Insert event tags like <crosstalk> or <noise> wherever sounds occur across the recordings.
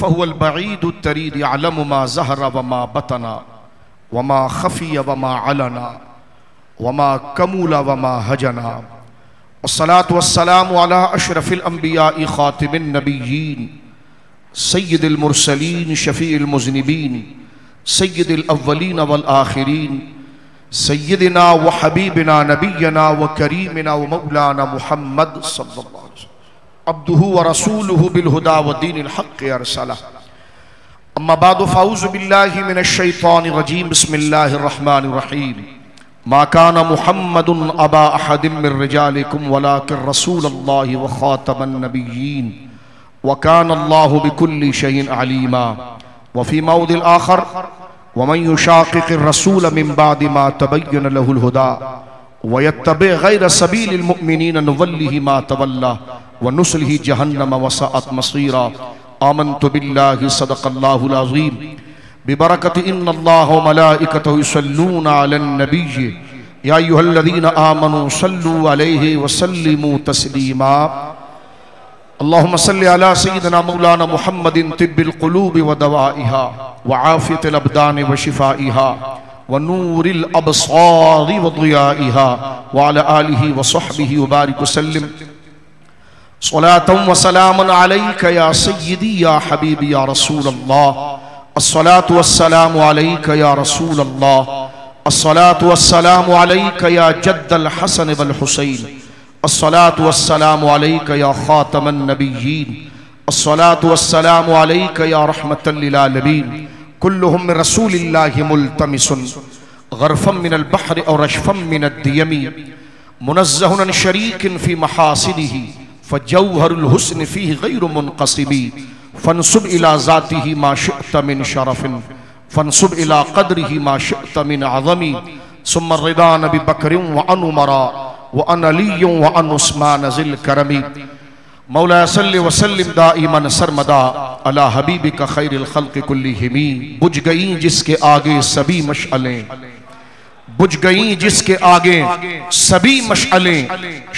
फ़हुल बईद तरीद अलम मा जहरा वमा बतना वमा खफी वमा अलना वमा कमूला वमा हजना वसलात वसलाम अला अशरफिल अम्बिया ख़ातिमिन नबीयीन सैयदिल मुरसलीन शफ़ील मुजनबीन सैयदिल अव्वलीन वल आखिरीन सैयदना व हबीबना नबीना व करीमना व मौलाना मुहम्मद सल्लल्लाहु अब्दुहु व रसूलुहु बिल हुदा व दीनिल हक़ अरसला अम्मा बाद फ़ाऊज़ु बिल्लाहि मिनश शैतानिर रजीम बिस्मिल्लाहिर रहमानिर रहीम मा कान मुहम्मदुन अबा अहदिम मिर रिजालिकुम वलाकिन रसूलुल्लाहि व खातमन नबिय्यीन व कान अल्लाहु बिकुल्लि शैइन अलीमा व फ़ी मौदिल आखर वमन युशाक़िक़िर रसूल मिन बाद मा तबय्यन लहुल हुदा व गैर सबीलिल मा तवल्ला व नुस्लिहि जहन्नम व सअत मसीरा आमनतु बिल्लाहि सदक़ल्लाहुल अज़ीम बिबरकत इन्नल्लाह व मलाइकतहु युसल्लूना अलन नबिय्य या अय्युहल्लज़ीना आमनू सल्लु अलैहि व सल्लिमू तस्लीमा अल्लाहुम्म सल्लि अला सय्यिदिना मौलाना मुहम्मदिन तिब्बिल क़ुलूबि व दवाइहा व आफ़ियतिल अबदान व शिफ़ाइहा व नूरिल अबसारि व ज़ियाइहा व अला आलिहि व सहबिहि व बारिक वसल्लिम सलातम व सलामन अलैका या सय्यदी या हबीबी या रसूल अल्लाह अस्सलातु वस्सलामु अलैका या रसूल अल्लाह अस्सलातु वस्सलामु अलैका या जद्दल हसन वल हुसैन अस्सलातु वस्सलामु अलैका या खातमन नबिय्यीन अस्सलातु वस्सलामु अलैका या रहमतल लिल आलमीन कुल्लुहुम मिन रसूलिल्लाहि मुल्तमिसुन गरफम मिनल बहर और रशफम मिनद फ़ी फ़जौहरुल हुस्न फ़ीह गैर मुनक़सिमी फनसुब इला ज़ातिही मा शिअत मिन शरफिन फनसुब इला क़द्रिही मा शिअत मिन अज़मी सुम्मा रिदा नबी बकरिन व अन उमरा व अन अलिय्युन व अन उस्मान ज़िल करमी मौला सल्लि व सल्लिम दाइमन सरमदा अला हबीबिका खैरिल खल्क़ कुल्लिहिमी बुझ गई जिसके आगे सभी मशअलें बुझ गई जिसके आगे सभी मशअलें,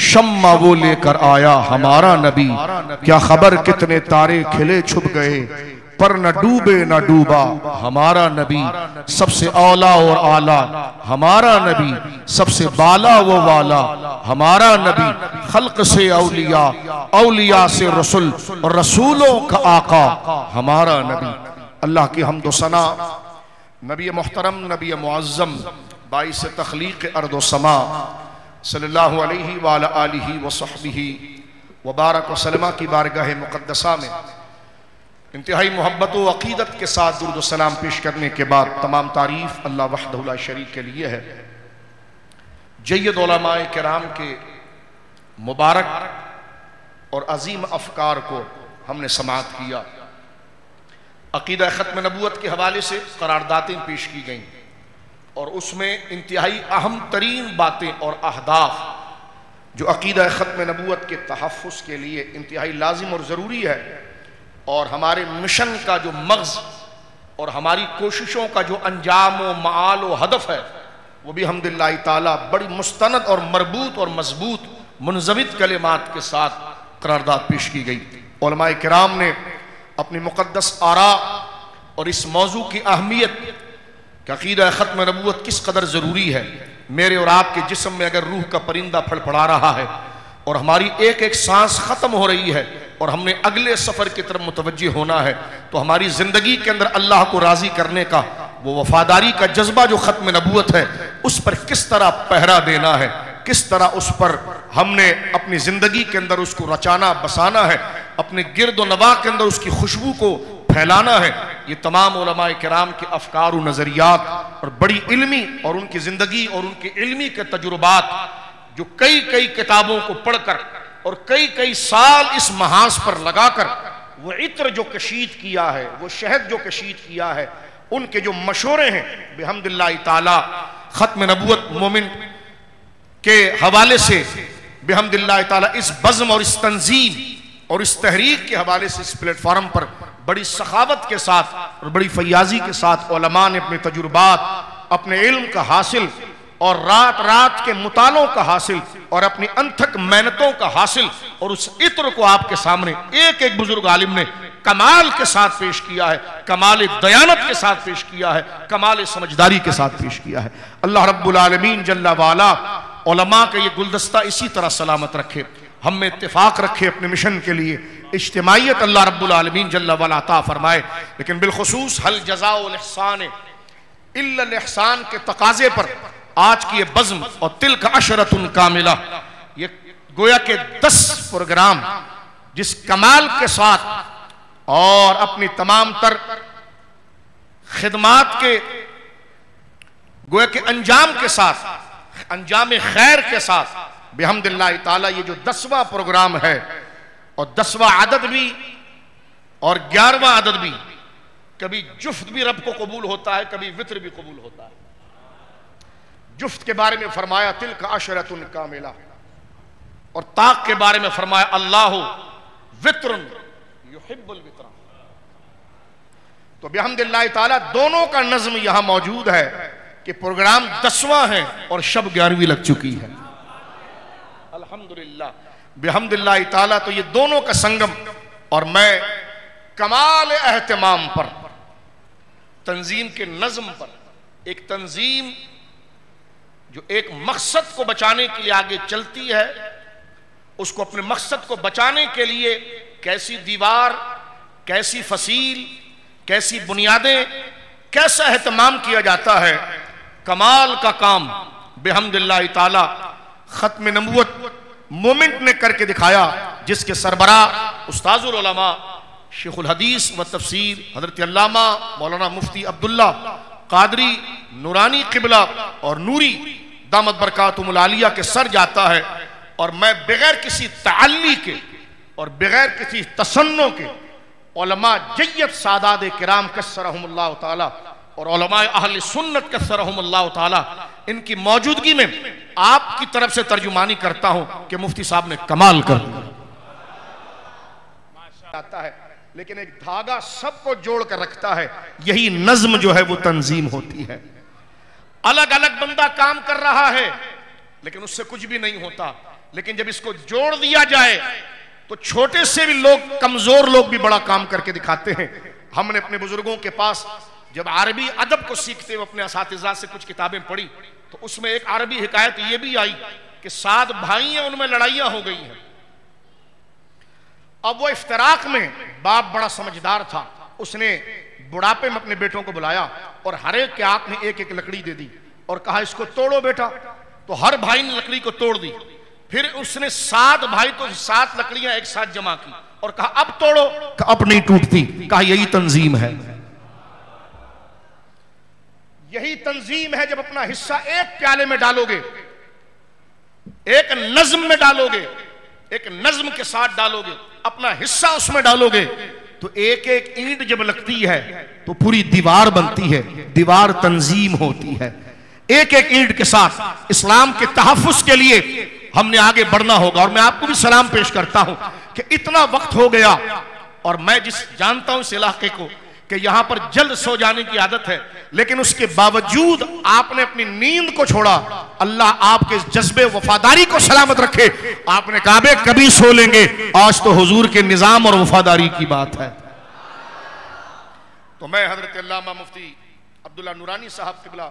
शम्मा वो लेकर आया हमारा नबी। क्या खबर कितने तारे खिले छुप गए, पर न डूबे न डूबा हमारा नबी। सबसे औला और आला हमारा नबी, सबसे बाला वो वाला हमारा नबी। खल्क से अलिया अलिया से रसुल और रसूलों का आका हमारा नबी। अल्लाह की हमदो सना, नबी मोहतरम, नबी मुआज़म बाईस तख्लीक अर्द समा, सल्लल्लाहु अलैहि वालि वसहबिही वबारक वसलमा की बारगाह मुक़दसा में। इंतहाई मोहब्बत वक़ीदत के साथ दुरुदसलाम पेश करने के बाद तमाम तारीफ़ अल्लाह वहदहुल्ला शरीक के लिए है। जैद कराम के मुबारक और अजीम अफकार को हमने समात किया। अकीदा ख़त्म नबूत के हवाले से करारदातें पेश की गईं। और उसमें इंतहाई अहम तरीन बातें और अहदाफ, जो अकीदा ख़त्म नबूत के तहफ़ के लिए इंतहाई लाजिम और ज़रूरी है, और हमारे मिशन का जो मगज़ और हमारी कोशिशों का जो अंजाम व माल व हदफ है, वो भी हमदिल्ला ताला बड़ी मुस्तनद और मरबूत और मज़बूत मुनजमित कलेमात के साथ करारदाद पेश की गई। कराम ने अपनी मुक़दस आरा और इस मौजू की अहमियत अकीदा ख़त्म नबूत किस कदर ज़रूरी है? मेरे और आपके जिसम में अगर रूह का परिंदा फड़फड़ा रहा है और हमारी एक एक सांस ख़त्म हो रही है और हमने अगले सफ़र की तरफ़ मुतवजह होना है तो हमारी ज़िंदगी के अंदर अल्लाह को राज़ी करने का, वो वफादारी का जज्बा जो ख़त्म नबूत है, उस पर किस तरह पहरा देना है? किस तरह उस पर हमने अपनी ज़िंदगी के अंदर उसको रचाना, बसाना है? अपने गिरद नवा के अंदर उसकी खुशबू को फैलाना है। ये तमाम कराम के अफकार नज़रियात और बड़ी इल्मी और उनकी ज़िंदगी और उनके इल्मी के तजुर्बात जो कई कई किताबों को पढ़कर और कई कई साल इस महाज पर लगाकर वो इत्र जो कशीद किया है, वो शहद जो कशीद किया है, उनके जो मशोरे हैं बेहमदिल्ला ताला, ख़त्म नबूत मोमिन के हवाले से बेहमदिल्ला ताला इस बज़म और इस तंजीम और इस तहरीक के हवाले से इस प्लेटफार्म पर बड़ी सखावत के साथ और बड़ी फयाजी के साथ ओलमा ने अपने तजुर्बात, अपने इल्म का हासिल और रात रात के मुतालों का हासिल और अपनी अंथक मेहनतों का हासिल और उस इत्र को आपके सामने एक एक बुज़ुर्ग आलिम ने कमाल के साथ पेश किया है कमाल दयानत के साथ पेश किया है कमाल समझदारी के साथ पेश किया है। अल्लाह रब्बुल आलमीन जल्ला वाला उलमा का ये गुलदस्ता इसी तरह सलामत रखे। हम में इतफाक रखे अपने मिशन के लिए। इज्तमाहीत अल्लाह रब्बुल आलमीन जल्ला वाला अता फरमाए। लेकिन बिलखसूस हल जजासान के तकाजे पर आज की ये बज्म और तिल का अशरतुन कामिला, ये गोया के दस प्रोग्राम जिस कमाल के साथ और अपनी तमाम तर खिदमात के गोया के अंजाम के साथ अंजाम खैर के साथ बेहमदिल्ला ताला, ये जो दसवां प्रोग्राम है, और दसवा आदत भी, और ग्यारहवा आदत भी, कभी जुफ्त भी रब को कबूल होता है, कभी वित्र भी कबूल होता है। जुफ्त के बारे में फरमाया तिल का अशरत का मेला और ताक के बारे में फरमाया, अल्लाह वित्र वित्रा। तो बेहमदिल्ला दोनों का नज्म यहाँ मौजूद है कि प्रोग्राम दसवां है और शब ग्यारहवीं लग चुकी है। अल्हम्दुलिल्लाह। बेहमदिल्ला ताला तो ये दोनों का संगम और मैं कमाल एहतमाम पर, तंजीम के नज्म पर, एक तंजीम जो एक मकसद को बचाने के लिए आगे चलती है, उसको अपने मकसद को बचाने के लिए कैसी दीवार, कैसी फसील, कैसी बुनियादें, कैसा एहतमाम किया जाता है, कमाल का काम बेहमदिल्ला ताला ख़त्म नबूत मोमेंट ने करके दिखाया, जिसके सरबरा उस्ताजुलमा शेखुल हदीस व तफसीर हज़रत अल्लामा मौलाना मुफ्ती अब्दुल्ला कादरी नूरानी किबला और नूरी दामद बरकातुमलिया के सर जाता है और मैं बगैर किसी ताली के और बगैर किसी तसन्नों के जैत सादाद कराम कसरहमल्ला ताला और अहल सुन्नत कसरहमल्ला ताला, इनकी मौजूदगी में आपकी तरफ़ से तर्जुमानी करता हूँ कि मुफ्ती साहब ने कमाल कर आता है, लेकिन एक धागा सबको जोड़ कर रखता है, यही नज्म जो है वो तंजीम होती है। अलग अलग बंदा काम कर रहा है, लेकिन उससे कुछ भी नहीं होता। लेकिन जब इसको जोड़ दिया जाए तो छोटे से भी लोग, कमज़ोर लोग भी बड़ा काम करके दिखाते हैं। हमने अपने बुज़ुर्गों के पास जब अरबी अदब को सीखते हुए अपने से कुछ किताबें पढ़ी तो उसमें एक अरबी हिकायत यह भी आई कि सात भाई हैं उनमें लड़ाइयाँ हो गई हैं। अब वो इफ्तराक में बाप बड़ा समझदार था। उसने बुढ़ापे में अपने बेटों को बुलाया और हर एक के हाथ में एक एक लकड़ी दे दी और कहा, इसको तोड़ो बेटा। तो हर भाई ने लकड़ी को तोड़ दी। फिर उसने सात भाई तो सात लकड़ियाँ एक साथ जमा की और कहा, अब तोड़ो। अब नहीं टूटती। कहा, यही तंजीम है। यही तंजीम है जब अपना हिस्सा एक प्याले में डालोगे, एक नज्म में डालोगे, एक नज्म के साथ डालोगे, अपना हिस्सा उसमें डालोगे तो एक एक ईंट जब लगती है तो पूरी दीवार बनती है, दीवार तंजीम होती है। एक एक ईंट के साथ, इस्लाम के तहफ़ के लिए हमने आगे बढ़ना होगा। और मैं आपको भी सलाम पेश करता हूँ कि इतना वक्त हो गया, और मैं जिस जानता हूँ इस इलाके को कि यहाँ पर जल्द सो जाने की आदत है। लेकिन उसके बावजूद आपने अपनी नींद को छोड़ा। अल्लाह आपके जज्बे वफादारी को सलामत रखे। आपने कहा कभी सो लेंगे। आज तो हुजूर के निज़ाम और वफादारी की बात है। तो मैं हज़रत मुफ्ती अब्दुल्ला नूरानी साहब किबला,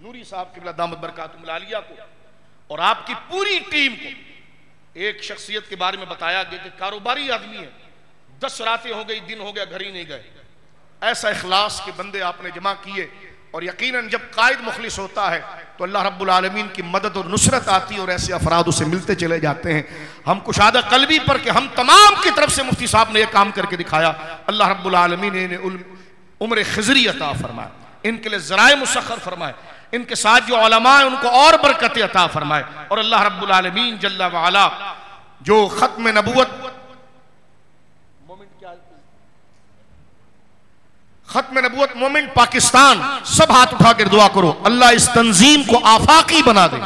नूरी साहब किबला दामद बरकातुमलिया को और आपकी पूरी टीम को एक शख्सियत के बारे में बताया गया कि कारोबारी आदमी है। दस रातें हो गई, दिन हो गया, घर ही नहीं गए। ऐसा इखलास के बंदे आपने जमा किए और यकीनन जब कायद मुखलिस होता है तो अल्लाह रब्बुल आलमीन की मदद और नुसरत आती है और ऐसे अफराद उसे मिलते चले जाते हैं। हम कुशादा कलबी पर के हम तमाम की तरफ़ से मुफ्ती साहब ने यह काम करके दिखाया। अल्लाह रब्बुल आलमीन ने उम्र खजरी अता फरमाया इनके लिए ज़राए मुसखर फरमाए। इनके साथ जो ओलमा है, उनको और बरकत अता फरमाए। और अल्लाह रब्बुल आलमीन जल्ला वाला जो ख़त्म नबूत खत्म नबूत मोमेंट पाकिस्तान, सब हाथ उठा कर दुआ करो। अल्लाह इस तंजीम को आफाकी बना दे।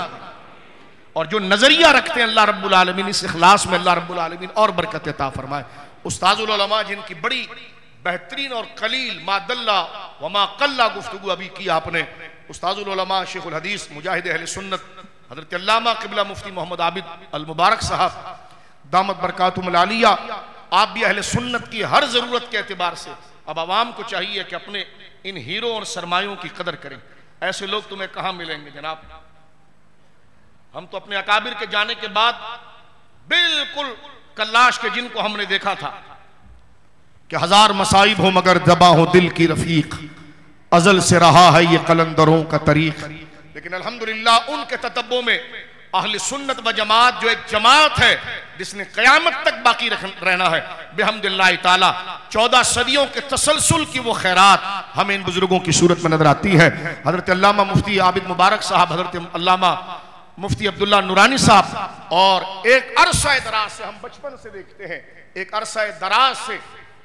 और जो नज़रिया रखते हैं, अल्लाह रब्बुल आलमीन, इस इखलास में अल्लाह रब्बुल आलमीन और बरकत अता फरमाए। उस्ताजुलमा जिनकी बड़ी बेहतरीन और कलील मादल्ला वमा कल्ला गुफ्तु अभी की आपने। उस्ताजुलमा शेखुल हदीस, मुजाहिद अहल सुन्नत, हज़रत अल्लामा किबला मुफ्ती मोहम्मद आबिद अल मुबारक साहब दामद बरकातुमलिया आप भी अहले सुन्नत की हर ज़रूरत के अतबार से अब आवाम को चाहिए कि अपने इन हीरो और सरमायों की कदर करें। ऐसे लोग तुम्हें कहाँ मिलेंगे, जनाब? हम तो अपने अकाबिर के जाने के बाद बिल्कुल कल्लाश के जिनको हमने देखा था कि हज़ार मसाइब हो मगर दबा हो दिल की रफीक। अजल से रहा है ये कलंदरों का तरीक। लेकिन अल्हम्दुलिल्लाह उनके ततब्बों में अहल सुन्नत व जमात जो एक जमात है, जिसने कयामत तक बाकी रहना है। बेहमदिल्ला ताला, चौदह सदियों के तसलसल की वो खैरात हमें इन बुज़ुर्गों की सूरत में नज़र आती है। हज़रत अल्लामा मुफ्ती आबिद मुबारक साहब, हज़रत अल्लामा मुफ्ती अब्दुल्ला नूरानी साहब, और एक अरसा दराज से हम बचपन से देखते हैं। एक अरसा दराज से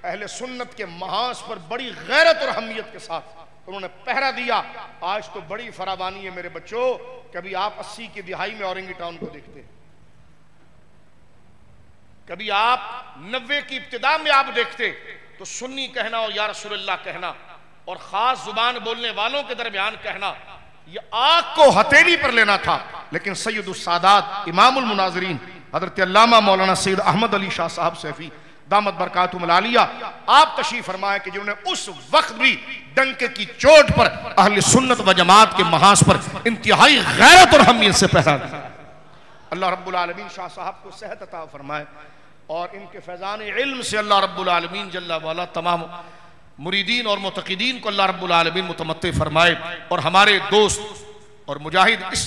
अहले सुन्नत के महास पर बड़ी गैरत और अहमियत के साथ उन्होंने पहरा दिया। आज तो बड़ी फरावानी है मेरे बच्चों कभी आप अस्सी की दिहाई में औरंगी टाउन को देखते हैं। कभी आप नब्बे की इब्तदा में आप देखते तो सुन्नी कहना और या कहना और खास ज़ुबान बोलने वालों के दरमियान कहना, ये आग को हथेली पर लेना था। लेकिन सैयद सादात, इमामुल मुनाजरीन, हज़रत मौलाना सैद अहमद अली शाह साहब सैफी दामद बरकत मलालिया आप तशीफ फरमाए कि जिन्होंने उस वक्त भी डंके की चोट पर, अहल सुन्नत व जमात के महास पर इंतहाई गैरत और हमीत से पहरा अल्लाह रब्बुल शाह साहब को सेहत अता फरमाए और इनके फैज़ान इल्म से अल्लाह रब्बुल जल्ला वाला तमाम मुरीदीन और मतकीदीन को अल्लाह रब्बुल आलमीन मुतमत्ते फरमाए और हमारे दोस्त और मुजाहिद इस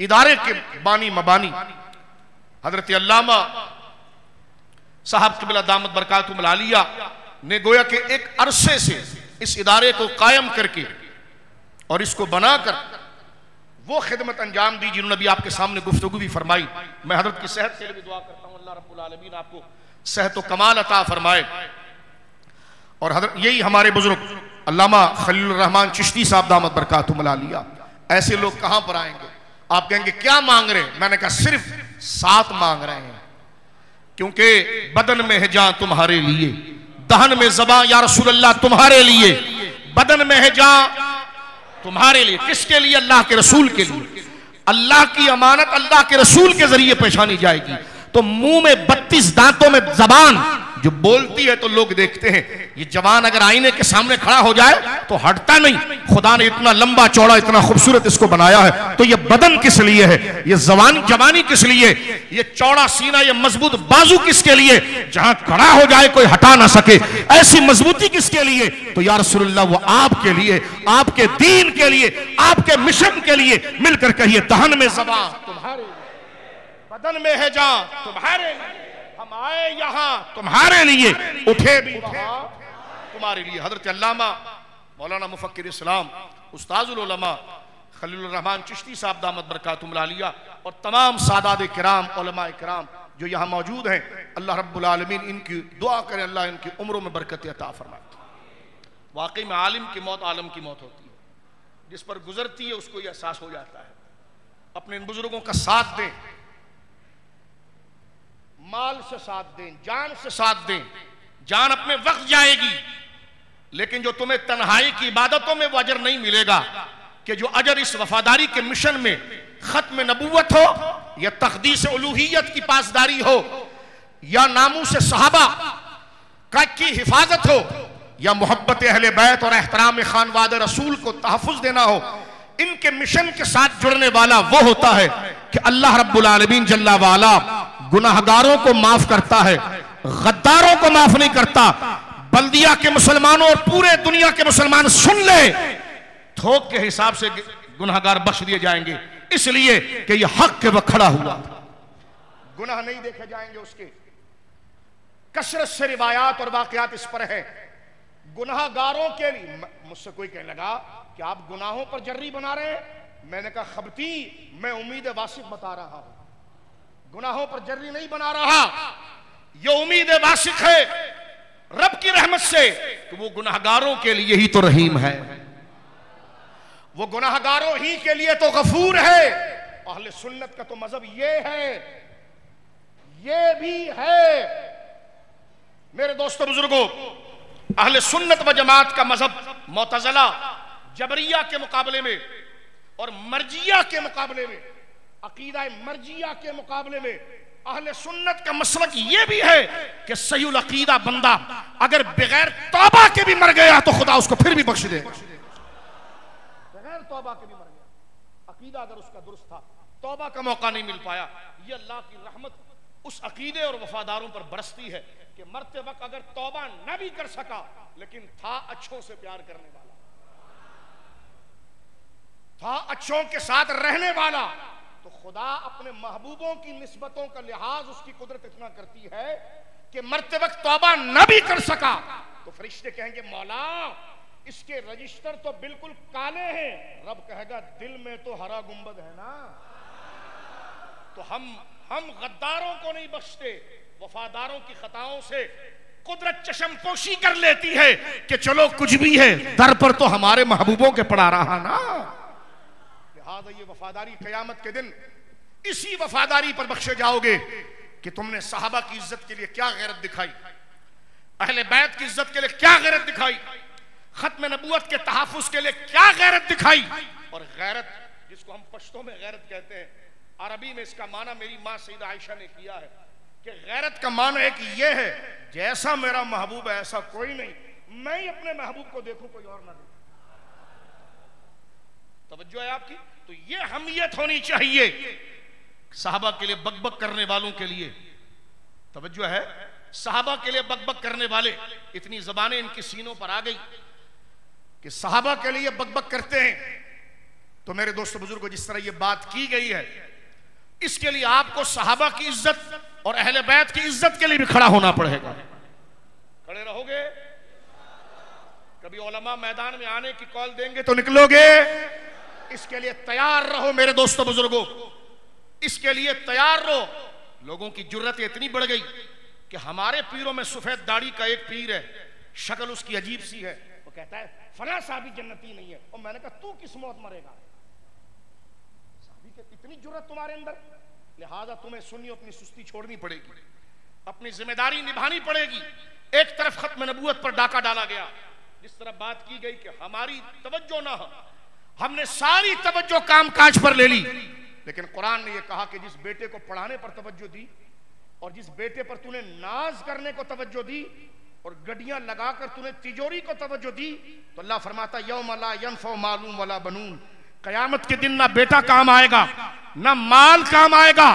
इदारे के बानी मबानी, हज़रत अल्लामा साहब कबिला दामद बरकत मलालिया ने गोया के एक अरसे से इस इदारे को कायम करके और इसको बनाकर वो खिदमत अंजाम दी जिन्होंने अभी आपके सामने गुफ्तु भी फरमाई। मैं हज़रत की सेहत के लिए भी दुआ करता हूँ। अल्लाह रब्बुल आलमीन आपको सेहत कमाल अता फरमाए। और हज़रत, यही हमारे बुज़ुर्ग अल्लामा खलील रहमान चिश्ती साहब दामद बरकत मलालिया ऐसे लोग कहाँ पर आएँगे? आप कहेंगे, क्या मांग रहे हैं? मैंने कहा, सिर्फ़ सात मांग रहे हैं। क्योंकि बदन में है जहाँ तुम्हारे लिए। दहन में जबा या रसूल अल्लाह तुम्हारे लिए। बदन में है जहाँ तुम्हारे लिए। किसके लिए? अल्लाह के रसूल के लिए। अल्लाह की अमानत अल्लाह के रसूल के ज़रिए पहचानी जाएगी। तो मुँह में बत्तीस दांतों में जबान जो बोलती है तो लोग देखते हैं। ये जवान अगर आईने के सामने खड़ा हो जाए तो हटता नहीं। खुदा ने इतना लंबा चौड़ा, इतना खूबसूरत इसको बनाया है। तो ये बदन किस लिए है? ये जवान, जवानी किस लिए? ये चौड़ा सीना, ये मज़बूत बाजू किसके लिए? जहाँ खड़ा हो जाए, कोई हटा ना सके। ऐसी मजबूती किसके लिए? तो यार रसुल्ला वो आपके लिए, आपके दीन के लिए, आपके मिशन के लिए मिलकर कहिए, दहन में जबान तुम्हारे बदन में है जा तुम्हारे हम आए यहाँ। तुम्हारे लिए। उठे भी तुम्हारे लिए हज़रत अल्लामा मौलाना मुफक्र इस्लाम उस्ताजुलमा खलीलरहमान चिश्ती साहब दामद लिया और तमाम सादाद कराम कराम जो यहाँ मौजूद हैं अल्लाह रब्बुल आलमीन इनकी दुआ करें अल्लाह इनकी उम्रों में बरकत अता फरमाए। वाकई में आलिम की मौत आलम की मौत होती है। जिस पर गुजरती है उसको यह एहसास हो जाता है। अपने इन बुज़ुर्गों का साथ दें। माल से साथ दें, जान से साथ दें। जान अपने वक्त जाएगी, लेकिन जो तुम्हें तन्हाई की इबादतों में वो अजर नहीं मिलेगा कि जो अजर इस वफादारी के मिशन में खत्म नबूवत हो या तकदीस उलूहियत की पासदारी हो या नामू से सहाबा का की हिफाजत हो या मोहब्बत अहल बैत और एहतराम खानवाद रसूल को तहफ़ देना हो, इनके मिशन के साथ जुड़ने वाला वो होता है कि अल्लाह रब्बुल आलमीन जल्ला वाला गुनाहगारों को माफ़ करता है, गद्दारों को माफ़ नहीं करता। बल्दिया के मुसलमानों और पूरे दुनिया के मुसलमान सुन ले। थोक के हिसाब से गुनाहगार बख्श दिए जाएँगे, इसलिए कि यह हक के खड़ा हुआ। गुनाह नहीं देखे जाएँगे उसके। कसरत से रिवायात और वाकयात इस पर है। गुनाहगारों के लिए मुझसे कोई कहने लगा कि आप गुनाहों पर जर्री बना रहे हैं। मैंने कहा, खबती, मैं उम्मीद वासिफ बता रहा हूँ। गुनाहों पर जर्री नहीं बना रहा। यह उम्मीद वासिक है, रब की रहमत से, कि वो गुनाहगारों के लिए ही तो रहीम है। वो गुनाहगारों ही के लिए तो गफूर है। अहले सुन्नत का तो मज़हब ये है, ये भी है। मेरे दोस्तों, बुज़ुर्गों, अहले सुन्नत व जमात का मज़हब मोतजला, जबरिया के मुकाबले में और मर्जिया के मुकाबले में अकीदा मर्जिया के मुकाबले में अहले सुन्नत का मसलक ये भी है कि सही अकीदा बंदा अगर बगैर तौबा के भी मर गया तो खुदा उसको फिर भी बख्श दे। बगैर तौबा के भी मर गया। अकीदा अगर उसका दुरुस्त था, तौबा का मौका नहीं मिल पाया, ये अल्लाह की रहमत उस अकीदे और वफादारों पर बरसती है कि मरते वक्त अगर तौबा न भी कर सका, लेकिन था अच्छों से प्यार करने वाला। था अच्छों के साथ रहने वाला तो खुदा अपने महबूबों की निस्बतों का लिहाज उसकी कुदरत इतना करती है कि मरते वक्त तौबा न भी कर सका। तो फरिश्ते कहेंगे, मौला, इसके रजिस्टर तो बिल्कुल काले हैं। रब कहेगा, दिल में तो हरा गुंबद है ना। तो हम हम गद्दारों को नहीं बख्शते, वफादारों की खताओं से कुदरत चशमपोशी कर लेती है कि चलो कुछ भी है, दर पर तो हमारे महबूबों के पड़ा रहा ना। लिहाजा ये वफादारी कयामत के दिन इसी वफादारी पर बख्शे जाओगे कि तुमने साहबा की इज़्ज़त के लिए क्या गैरत दिखाई? अहले बैत की इज़्ज़त के लिए क्या गैरत दिखाई? खत्म नबूत के तहफ़ के लिए क्या गैरत दिखाई? और गैरत, जिसको हम पश्तों में गैरत कहते हैं, अरबी में इसका माना मेरी माँ सईद आयशा ने किया है कि गैरत का माना एक ये है, जैसा मेरा महबूब है ऐसा कोई नहीं। मैं ही अपने महबूब को देखूँ, कोई और ना देखूँ। तवज्जो है आपकी? तो ये हमियत होनी चाहिए साहबा के लिए बकबक करने वालों के लिए। तवज्जो है? साहबा के लिए बकबक करने वाले। इतनी जबानें इनकी सीनों पर आ गई कि साहबा के लिए बकबक करते हैं। तो मेरे दोस्तों बुज़ुर्गों, जिस तरह ये बात की गई है, इसके लिए आपको साहबा की इज़्ज़त और अहले बैत की इज़्ज़त के लिए भी खड़ा होना पड़ेगा। खड़े रहोगे? कभी ओलमा मैदान में आने की कॉल देंगे तो निकलोगे? इसके लिए तैयार रहो मेरे दोस्तों बुज़ुर्गों। इसके लिए तैयार रहो। लोगों की ज़रूरत इतनी बढ़ गई कि हमारे पीरों में सफ़ेद दाढ़ी का एक पीर है। शक्ल उसकी अजीब सी है। वो कहता है, फला साहबी जन्नती नहीं है। और मैंने कहा, तू किस मौत मरेगा? इतनी ज़रूरत तुम्हारे अंदर? लिहाजा तुम्हें सुनियो अपनी सुस्ती छोड़नी पड़ेगी। अपनी ज़िम्मेदारी निभानी पड़ेगी। एक तरफ़ खत्म नबूत पर डाका डाला गया, जिस तरह बात की गई कि हमारी तवज्जो ना हो हमने सारी तवज्जो काम काज पर ले ली। लेकिन कुरान ने यह कहा कि जिस बेटे को पढ़ाने पर तवज्जो दी और जिस बेटे पर तूने नाज करने को तवज्जो दी और गड्डियाँ लगाकर तूने तिजोरी को तवज्जो दी तो अल्लाह फरमाता यौम ला यनफो मालूम वाला बनून। कयामत के दिन ना बेटा काम आएगा ना माल काम आएगा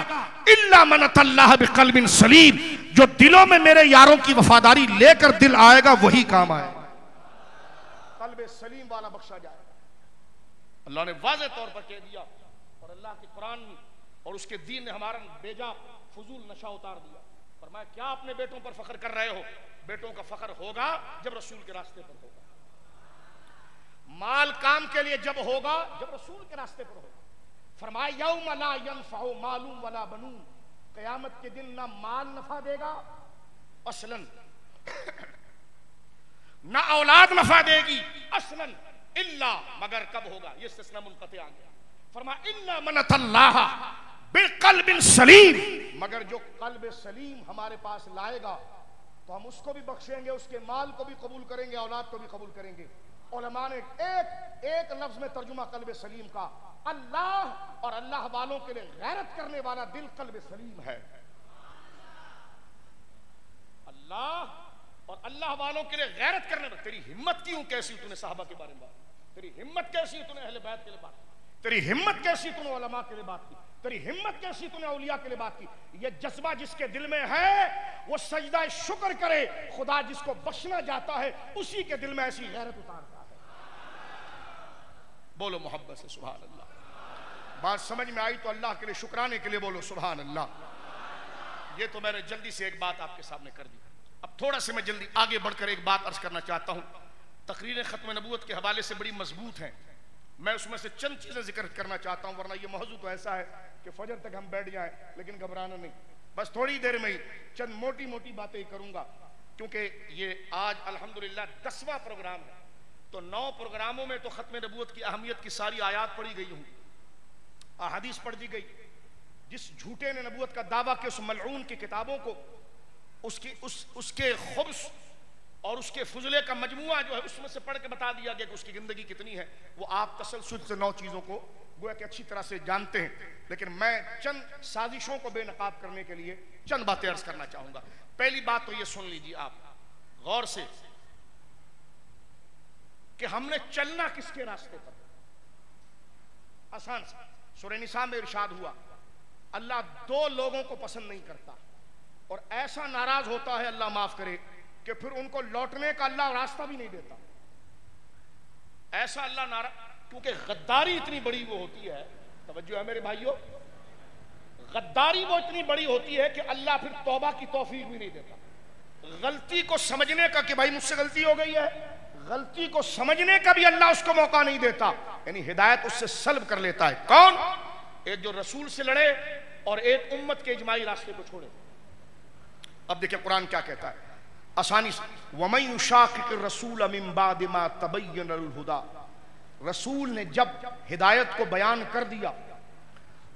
इल्ला मन अल्लाह बिकल्बिन सलीम। जो दिलों में मेरे यारों की वफादारी लेकर दिल आएगा वही काम आएगा। कल्ब सलीम वाला बख्शा जाएगा अल्लाह ने वाज तौर पर कह दिया और अल्लाह के कुरान और उसके दीन ने हमारा बेजा, फजूल, नशा उतार दिया। फरमाया, क्या अपने बेटों पर फख्र कर रहे हो? बेटों का फख्र होगा जब रसूल के रास्ते पर होगा। माल काम के लिए जब होगा जब रसूल के रास्ते पर होगा। फरमाया कयामत के दिन ना माल नफा देगा, असलन। <coughs> ना औलाद नफा देगी, असलन। इल्ला, मगर कब होगा? ये इस्तिस्ना मुनक़ते आ गया। फरमा इल्ला मनत अल्लाह बिल सलीम। मगर जो कल्ब सलीम हमारे पास लाएगा तो हम उसको भी बख्शेंगे, उसके माल को भी कबूल करेंगे, औलाद को भी कबूल करेंगे। ने एक एक लफ्ज में तर्जुमा कल्ब सलीम का, अल्लाह और अल्लाह वालों के लिए गैरत करने वाला दिल कल्ब सलीम है। अल्लाह और अल्लाह वालों के लिए गैरत करने तेरी हिम्मत क्यों कैसी? तूने साहबा के बारे में बात तेरी हिम्मत कैसी तूने अहले बैत के लिए बात की? तेरी हिम्मत कैसी तूने उलमा के लिए बात की? तेरी हिम्मत कैसी तूने औलिया के लिए बात की? ये जज्बा जिसके दिल में है, वो सजदा शुक्र करे, खुदा जिसको बख्शना जाता है, उसी के दिल में ऐसी गैरत उतारता है। बोलो मोहब्बत से सुबह अल्लाह बात समझ में आई तो अल्लाह के लिए शुक्राने के लिए बोलो सुबह अल्लाह ये तो मैंने जल्दी से एक बात आपके सामने कर दी। अब थोड़ा से मैं जल्दी आगे बढ़कर एक बात अर्ज़ करना चाहता हूँ। तकरीर ख़त्म नबूत के हवाले से बड़ी मज़बूत हैं। मैं उसमें से चंद चीज़ें ज़िक्र करना चाहता हूँ, वरना ये मौजू तो ऐसा है कि फजर तक हम बैठ जाएँ, लेकिन घबराना नहीं। बस थोड़ी देर में ही चंद मोटी मोटी बातें करूँगा, क्योंकि ये आज अल्हम्दुलिल्लाह दसवां प्रोग्राम है। तो नौ प्रोग्रामों में तो ख़त्म नबूत की अहमियत की सारी आयात पढ़ी गई हूँ अहादीस पढ़ दी गई। जिस झूठे ने नबूत का दावा किया, उस मलून की किताबों को, उसकी, उस, उसके खुब्स और उसके फजले का मजमुआ जो है, उसमें से पढ़ के बता दिया गया कि उसकी ज़िंदगी कितनी है। वो आप तसलसल से नौ चीज़ों को गोया कि अच्छी तरह से जानते हैं। लेकिन मैं चंद साजिशों को बेनकाब करने के लिए चंद बातें अर्ज़ करना चाहूँगा। पहली बात तो ये सुन लीजिए आप, गौर से, कि हमने चलना किसके रास्ते पर? आसान सा में इरशाद हुआ। अल्लाह दो लोगों को पसंद नहीं करता। और ऐसा नाराज़ होता है, अल्लाह माफ़ करे कि फिर उनको लौटने का अल्लाह रास्ता भी नहीं देता। ऐसा अल्लाह नारा, क्योंकि गद्दारी इतनी बड़ी वो होती है, तवज्जो है मेरे भाइयों, गद्दारी वो इतनी बड़ी होती है कि अल्लाह फिर तौबा की तौफीक भी नहीं देता। गलती को समझने का कि भाई मुझसे गलती हो गई है, गलती को समझने का भी अल्लाह उसको मौका नहीं देता। यानी हिदायत उससे सलब कर लेता है। कौन? एक जो रसूल से लड़े और एक उम्मत के इजमाही रास्ते को छोड़े। अब देखिए कुरान क्या कहता है। आसानी से। वमई शाक रसूल अमिम्बादिमा तबैनहुदा रसूल ने जब हिदायत को बयान कर दिया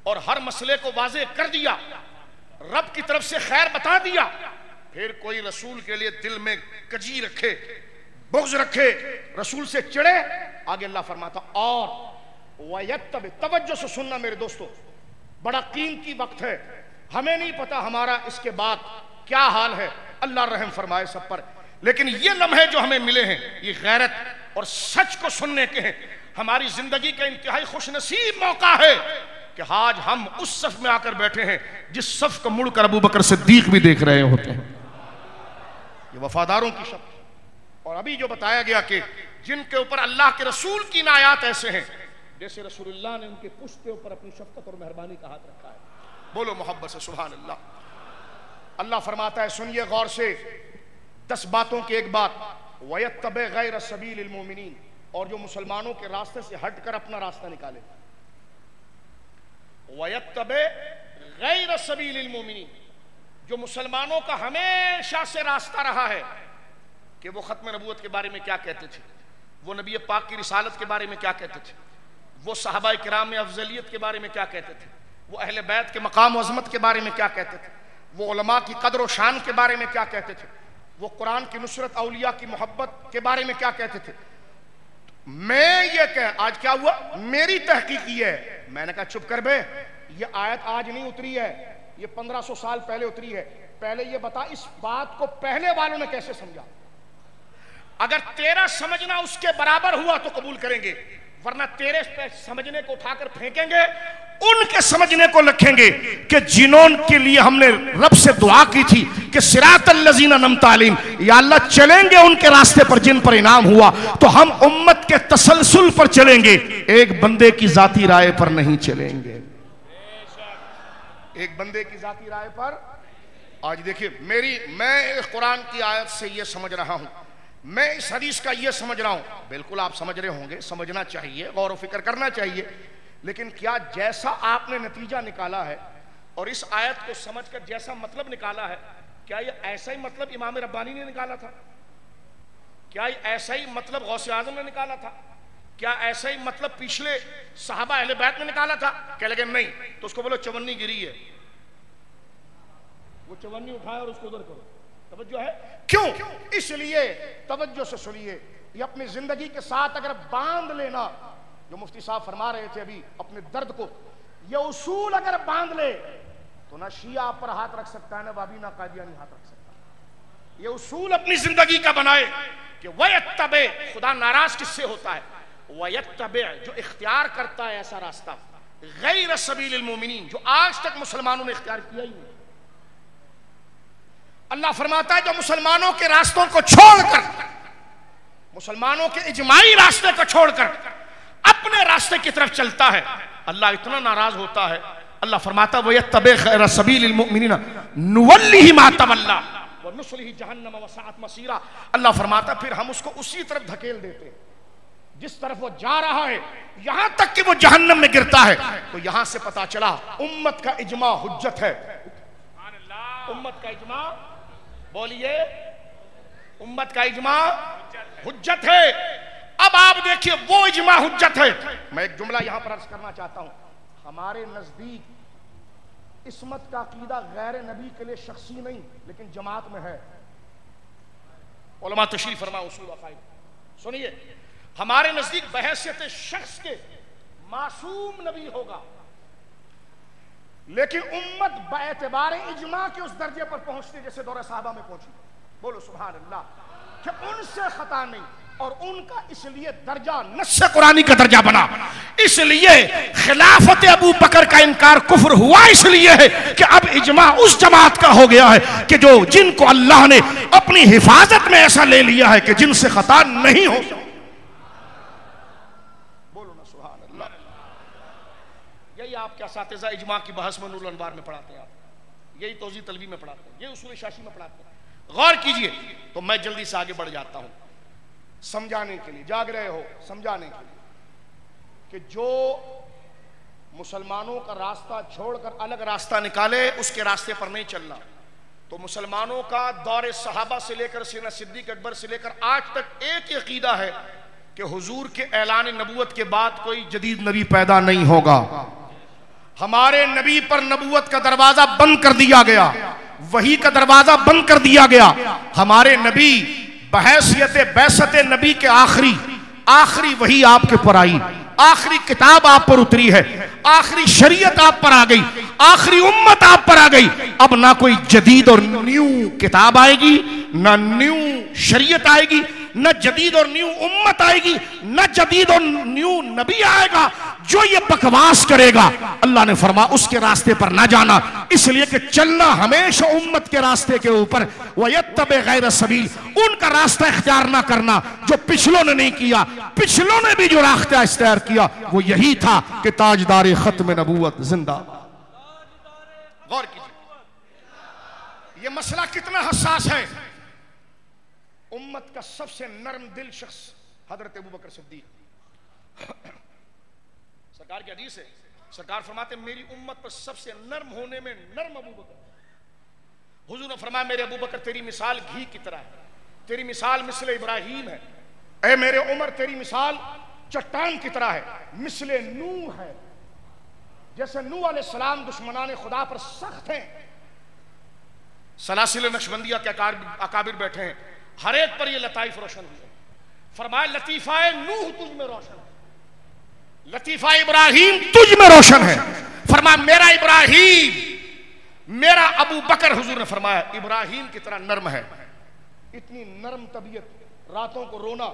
और हर मसले को वाजे कर दिया, रब की तरफ़ से खैर बता दिया, फिर कोई रसूल के लिए दिल में कजी रखे, बुग्ज रखे, रसूल से चिड़े आगे अल्लाह फरमाता, और तवज्जो से सुनना मेरे दोस्तों, बड़ा कीमती वक्त है। हमें नहीं पता हमारा इसके बाद क्या हाल है। अल्लाह रहम फरमाए सब पर। लेकिन ये लम्हे जो हमें मिले हैं, ये गैरत और सच को सुनने के हैं, हमारी ज़िंदगी का इंतहाई खुशनसीब मौका है कि आज हम उस सफ में आकर बैठे हैं, जिस सफ को मुड़कर अबू बकर सिद्दीक भी देख रहे होते हैं। ये वफादारों की शब्द। और अभी जो बताया गया कि जिनके ऊपर अल्लाह के रसूल की नायात ऐसे हैं, जैसे रसूलुल्लाह ने उनके पुष्ट के ऊपर अपनी शफकत और मेहरबानी का हाथ रखा है। बोलो मोहब्बत से सुबह अल्लाह। अल्लाह फरमाता है, सुनिए गौर से। दस बातों की एक बात। वयत तब गैर सबील और जो मुसलमानों के रास्ते से हटकर अपना रास्ता निकाले। वयत तब गैर सबील जो मुसलमानों का हमेशा से रास्ता रहा है, कि वो ख़त्म नबूत के बारे में क्या कहते थे? वो नबी पाक की रिसालत के बारे में क्या कहते थे? वो साहबा कराम अफजलियत के बारे में क्या कहते थे? वो अहल बैत के मकाम अजमत के बारे में क्या कहते थे? वो उलमा की कदर शान के बारे में क्या कहते थे? वो कुरान की नुसरत अलिया की मोहब्बत के बारे में क्या कहते थे? मैं ये कह, आज क्या हुआ? मेरी तहकीक है। मैंने कहा, चुप कर बे। ये आयत आज नहीं उतरी है। ये पंद्रह सौ साल पहले उतरी है। पहले ये बता, इस बात को पहले वालों ने कैसे समझा? अगर तेरा समझना उसके बराबर हुआ तो कबूल करेंगे, वरना तेरे समझने को उठाकर फेंकेंगे उनके समझने को रखेंगे कि जिनों के लिए हमने रब से दुआ की थी कि सिरात लजीना नम तालीम या अल्लाह चलेंगे उनके रास्ते पर जिन पर इनाम हुआ तो हम उम्मत के तसलसल पर चलेंगे। एक बंदे की जाति राय पर नहीं चलेंगे। एक बंदे की जाति राय पर? आज देखिए, मेरी, मैं कुरान की आयत से यह समझ रहा हूँ। मैं इस हदीस का यह समझ रहा हूँ। बिल्कुल आप समझ रहे होंगे, समझना चाहिए, गौर फ़िक्र करना चाहिए। लेकिन क्या जैसा आपने नतीजा निकाला है और इस आयत को समझकर जैसा मतलब निकाला है, क्या ये ऐसा ही मतलब इमाम रब्बानी ने निकाला था? क्या ये ऐसा ही मतलब गौसे आज़म ने निकाला था? क्या ऐसा ही मतलब पिछले साहबा अहले बैत ने निकाला था? क्या लगे, नहीं। तो उसको बोलो, चवन्नी गिरी है। वो चवन्नी उठाए और उसको उधर करो। तवज्जो है? क्यों? इसलिए तवज्जो से सुनिए, ये अपनी ज़िंदगी के साथ अगर बाँध लेना जो मुफ्ती साहब फरमा रहे थे अभी अपने दर्द को, ये उसूल अगर बाँध ले तो ना शिया पर हाथ रख सकता है, ना बाबी, ना कादियानी हाथ रख सकता। ये उसूल अपनी ज़िंदगी का बनाए कि वह तबे खुदा नाराज़ किससे होता है? वह तबे जो इख्तियार करता है ऐसा रास्ता। गैर सबील मोमिन जो आज तक मुसलमानों ने इख्तियार किया ही नहीं। अल्लाह फरमाता है, जो मुसलमानों के रास्तों को छोड़कर, मुसलमानों के इजमाही रास्ते को छोड़कर अपने रास्ते की तरफ़ चलता है। अल्लाह इतना नाराज़ होता है। अल्लाह फरमाता वह तबे ही मसीरा। अल्लाह फरमाता फिर हम उसको उसी तरफ़ धकेल देते हैं। जिस तरफ़ वो जा रहा है यहाँ तक कि वो जहन्नम में गिरता है तो यहाँ से पता चला उम्मत का इजमा हुज्जत है। उम्मत का इजमा बोलिए उम्मत का इजमा हुज्जत है। अब आप देखिए वो इजमा हुज्जत है। मैं एक जुमला यहाँ पर अर्ज़ करना चाहता हूँ। हमारे नज़दीक इसमत का अकीदा गैर नबी के लिए शख्सी नहीं लेकिन जमात में है। उलमा तशरीफ़ फरमा उसूल सुनिए हमारे नज़दीक बहसियत शख्स के मासूम नबी होगा। लेकिन उम्मत बेतबार इजमा के उस दर्जे पर पहुँचती जैसे दौरा साहबा में पहुँची। बोलो सुबह अल्लाह। कि उनसे खता नहीं। और उनका इसलिए दर्जा नस्से कुरानी का दर्जा बना। इसलिए खिलाफत अबू बकर का इनकार कुफर हुआ इसलिए है कि अब इजमा उस जमात का हो गया है कि जो जिनको अल्लाह ने अपनी हिफाजत में ऐसा ले लिया है कि जिनसे खता नहीं हो। बोलो ना सुहान अल्लाह यही आपके इस इजमा की बहस में अनवार में पढ़ाते हैं आप? यही तोजी तलवी में पढ़ाते हैं, यही उसूल शाशी में पढ़ाते हैं। गौर कीजिए तो मैं जल्दी से आगे बढ़ जाता हूँ। समझाने के लिए, जाग रहे हो समझाने के लिए, कि जो मुसलमानों का रास्ता छोड़कर अलग रास्ता निकाले, उसके रास्ते पर नहीं चलना। तो मुसलमानों का दौर सहाबा से लेकर सीना सिद्दीक अकबर से लेकर आज तक एक अकीदा है कि हुजूर के ऐलान नबूत के बाद कोई जदीद नबी पैदा नहीं होगा। हमारे नबी पर नबूत का दरवाज़ा बंद कर दिया गया। वही का दरवाज़ा बंद कर दिया गया। हमारे नबी बहसियत बैसत नबी के आखिरी आखिरी वही आपके ऊपर आई। आखिरी किताब आप पर उतरी है। आखिरी शरीयत आप पर आ गई। आखिरी उम्मत आप पर आ गई। अब ना कोई जदीद और न्यू किताब आएगी, ना न्यू शरीयत आएगी न जदीद और न्यू उम्मत आएगी, न जदीद और न्यू नबी आएगा, जो ये बकवास करेगा। अल्लाह ने फरमा, उसके रास्ते पर ना जाना। इसलिए कि चलना हमेशा उम्मत के रास्ते के ऊपर। वब गैर सबील, उनका रास्ता इख्तियार ना करना, जो पिछलों ने नहीं किया, पिछलों ने भी जो रास्ता इख्तियार किया, वो यही था कि ताजदार खत्म नबूत ज़िंदा गौर कीजिए। ये मसला कितना हसास है। उम्मत का सबसे नरम दिल शख्स हज़रत अबू बकर सिद्दीक। सरकार की हदीस है, सरकार फरमाते, मेरी उम्मत पर सबसे नर्म होने में नर्म अबू बकर। हुजूर ने फरमाया, मेरे अबू बकर, तेरी मिसाल घी की तरह है। तेरी मिसाल मिसल इब्राहिम है। ए मेरे उमर, तेरी मिसाल चट्टान की तरह है। मिसल नू है। जैसे नू सलाम दुश्मनान खुदा पर सख्त हैं। सलासिल नक्शबंदिया के अकाबिर बैठे हैं। हर एक पर ये लताइफ रोशन हुए फरमाया लतीफ़ा नूह तुझ में रोशन है। लतीफ़ा इब्राहिम तुझ में रोशन है। फरमाया, मेरा इब्राहिम, मेरा अबू बकर हुजूर ने फरमाया, इब्राहिम की तरह नर्म है। इतनी नर्म तबीयत, रातों को रोना,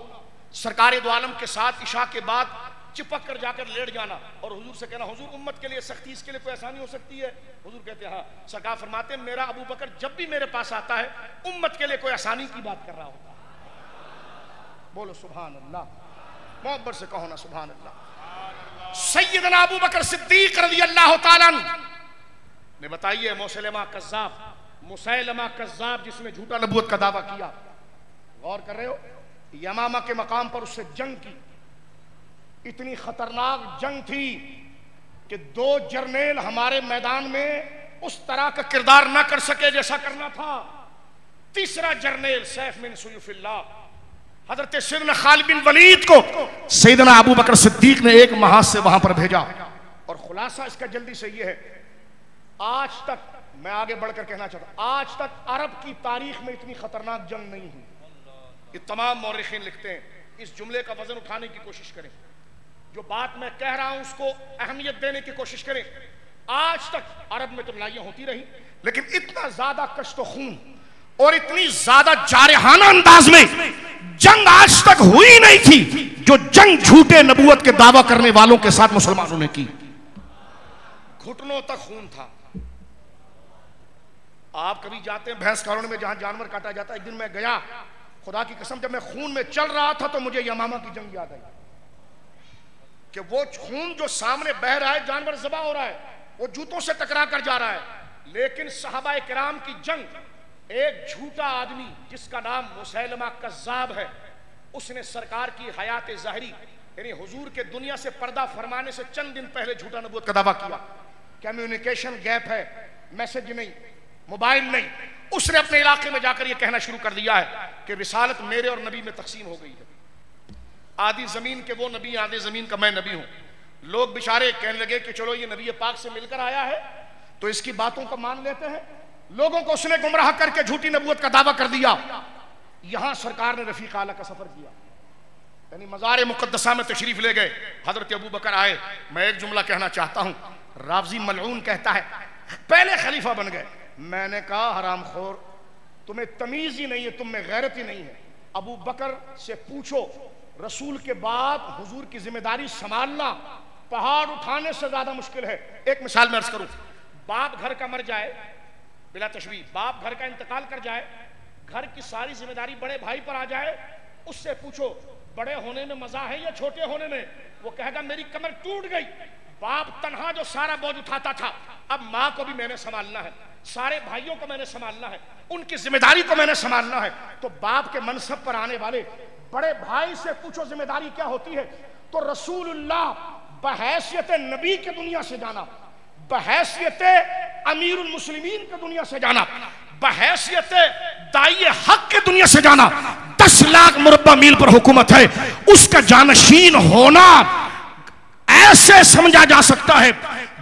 सरकारी दो आलम के साथ इशा के बाद चिपक कर जाकर लेट जाना। और हुजूर से कहना, हुजूर, उम्मत के लिए, सख्ती, इसके लिए कोई आसानी हो सकती है? हुजूर कहते हैं हाँ। सरकार फरमाते मेरा अबू बकर जब भी मेरे पास आता है, उम्मत के लिए कोई आसानी की बात कर रहा होता बोलो सुबहान अल्लाह मोहब्बत से कहो ना सुबहान अल्लाह सैयदना अबू बकर सिद्दीक रज़ी अल्लाह ने बताइए, मुसलमा कज्जाब मुसलमा कज्जाब जिसने झूठा नबूत का दावा किया। गौर कर रहे हो, यमामा के मकाम पर उससे जंग की। इतनी खतरनाक जंग थी कि दो जर्नेल हमारे मैदान में उस तरह का किरदार ना कर सके जैसा करना था। तीसरा जर्नेल सैफ बिन सुयुफिल्ला हज़रत सैदना खालिद बिन वलीद को सैदना अबू बकर सिद्दीक ने एक माह से वहाँ पर भेजा। और खुलासा इसका जल्दी से यह है, आज तक मैं आगे बढ़कर कहना चाहता हूँ, आज तक अरब की तारीख में इतनी खतरनाक जंग नहीं हुई। ये तमाम मौरखीन लिखते हैं, इस जुमले का वज़न उठाने की कोशिश करें। जो बात मैं कह रहा हूँ, उसको अहमियत देने की कोशिश करें। आज तक अरब में तो लड़ाइयाँ होती रही, लेकिन इतना ज़्यादा कष्ट खून और इतनी ज़्यादा जारहाना अंदाज में जंग आज तक हुई नहीं थी जो जंग झूठे नबूत के दावा करने वालों के साथ मुसलमानों ने की। घुटनों तक खून था। आप कभी जाते हैं भैंस कारण में जहाँ जानवर काटा जाता है, एक दिन मैं गया, खुदा की कसम, जब मैं खून में चल रहा था तो मुझे यमामा की जंग याद आई। कि वो खून जो सामने बह रहा है, जानवर जबा हो रहा है, वो जूतों से टकरा कर जा रहा है। लेकिन साहबा कराम की जंग, एक झूठा आदमी जिसका नाम मुसैलमा कज्जाब है, उसने सरकार की हयात जाहरी, यानी हुजूर के दुनिया से पर्दा फरमाने से चंद दिन पहले झूठा नबूत का दावा किया। कम्युनिकेशन गैप है, मैसेज नहीं, मोबाइल नहीं। उसने अपने इलाके में जाकर यह कहना शुरू कर दिया है कि रिसालत मेरे और नबी में तकसीम हो गई है। आदि ज़मीन के वो नबी, आधे ज़मीन का मैं नबी हूँ। लोग बिचारे कहने लगे कि चलो ये नबी पाक से मिलकर आया है तो इसकी बातों को मान लेते हैं। लोगों को उसने गुमराह करके झूठी नबूत का दावा कर दिया। यहाँ सरकार ने रफीक आला का सफ़र किया। यानी मज़ार मुकदसा में तशरीफ़ ले गए। हज़रत अबू बकर आए। मैं एक जुमला कहना चाहता हूँ। रावजी मलून कहता है, पहले खलीफा बन गए। मैंने कहा, हराम खोर, तुम्हें तमीज ही नहीं है, तुम में गैरत ही नहीं है। अबू बकर से पूछो रसूल के बाद हुजूर की ज़िम्मेदारी संभालना, पहाड़ उठाने से ज़्यादा मुश्किल है। एक मिसाल में अर्ज़ करूँ। बाप घर का मर जाए, बिला तशवी बाप घर का इंतकाल कर जाए, घर की सारी ज़िम्मेदारी बड़े भाई पर आ जाए, उससे पूछो, बड़े होने में मज़ा है या छोटे होने में? वो कहेगा, मेरी कमर टूट गई। बाप तनहा जो सारा बोझ उठाता था, अब माँ को भी मैंने संभालना है, सारे भाइयों को मैंने संभालना है, उनकी ज़िम्मेदारी को मैंने संभालना है। तो बाप के मनसब पर आने वाले बड़े भाई से पूछो, ज़िम्मेदारी क्या होती है? तो रसूलुल्लाह बहैसियत नबी के दुनिया से जाना, बहैसियत अमीर मुसलिमीन के दुनिया से जाना, बहैसियत दाई हक के दुनिया से जाना। दस लाख मुरबा मील पर हुकूमत है, उसका जानशीन होना ऐसे समझा जा सकता है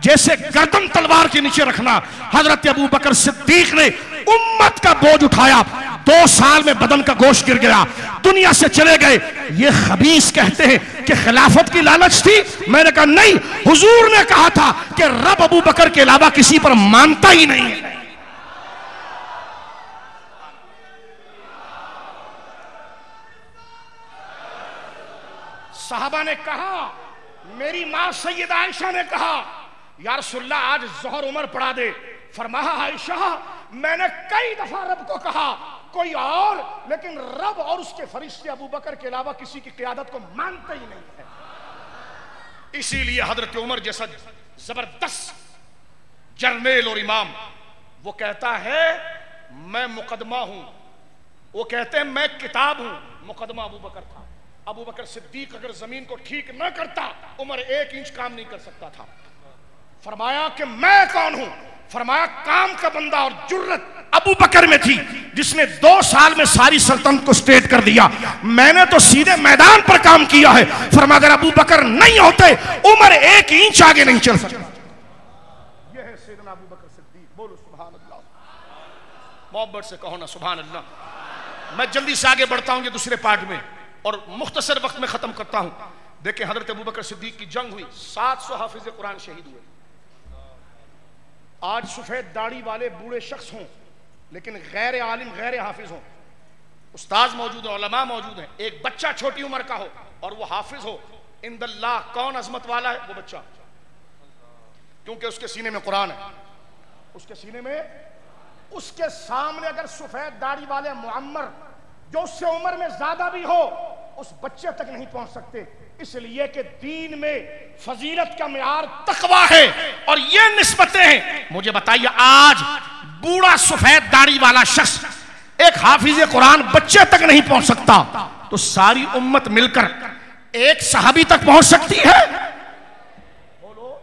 जैसे गर्दन तलवार के नीचे रखना। हज़रत अबू बकर सिद्दीक ने उम्मत का बोझ उठाया। दो साल में बदन का गोश गिर गया। दुनिया से चले गए। ये खबीस कहते हैं कि खिलाफत की लालच थी। मैंने कहा, नहीं, हुजूर ने कहा था कि रब अबू बकर के अलावा किसी पर मानता ही नहीं। साहबा ने कहा मेरी माँ सैयद आयशा ने कहा, यार सुल्ला, आज जहर उमर पढ़ा दे। फरमाया, आयशा, मैंने कई दफ़ा रब को कहा, कोई और, लेकिन रब और उसके फरिश्ते अबू बकर के अलावा किसी की क्यादत को मानते ही नहीं है। इसीलिए हज़रत उमर जैसा ज़बरदस्त जर्नेल और इमाम, वो कहता है, मैं मुकदमा हूँ। वो कहते हैं, मैं किताब हूँ। मुकदमा अबू बकर था। अबू बकर सिद्दीक अगर ज़मीन को ठीक न करता, उमर एक इंच काम नहीं कर सकता था। फरमाया कि मैं कौन हूँ? फरमाया, काम का बंदा और जुर्रत अबू बकर में थी, जिसने दो साल में सारी सल्तनत को स्टेट कर दिया। मैंने तो सीधे मैदान पर काम किया है। फरमा अगर अबू बकर नहीं होते, उमर एक इंच आगे नहीं चल सकता। यह है अबू बकर बोलो मोहब्बत से कहो ना अल्लाह मैं जल्दी से आगे बढ़ता हूँ, ये दूसरे पार्ट में। और मुख्तसर वक्त में ख़त्म करता हूँ। देखिए, हज़रत अबू बकर सिद्दीक की जंग हुई। सात सौ हाफिज कुरान शहीद हुए। आज सफ़ेद दाढ़ी वाले बूढ़े शख्स हों, लेकिन गैर आलिम, गैर हाफिज हों। उस्ताज मौजूद है, उलमा मौजूद है। एक बच्चा छोटी उम्र का हो और वो हाफिज हो। इंदल्ला कौन अजमत वाला है? वो बच्चा। क्योंकि उसके सीने में कुरान है। उसके सीने में, उसके सामने अगर सफ़ेद दाढ़ी वाले मुअम्मर जो उससे उम्र में ज़्यादा भी हो, उस बच्चे तक नहीं पहुँच सकते। इसलिए कि दीन में फजीलत का मैार तकवा है और ये निस्बतें हैं। मुझे बताइए, आज बूढ़ा सफ़ेद दाढ़ी वाला शख्स एक हाफिज कुरान बच्चे तक नहीं पहुँच सकता। तो सारी उम्मत मिलकर एक सहाबी तक पहुँच सकती है? बोलो,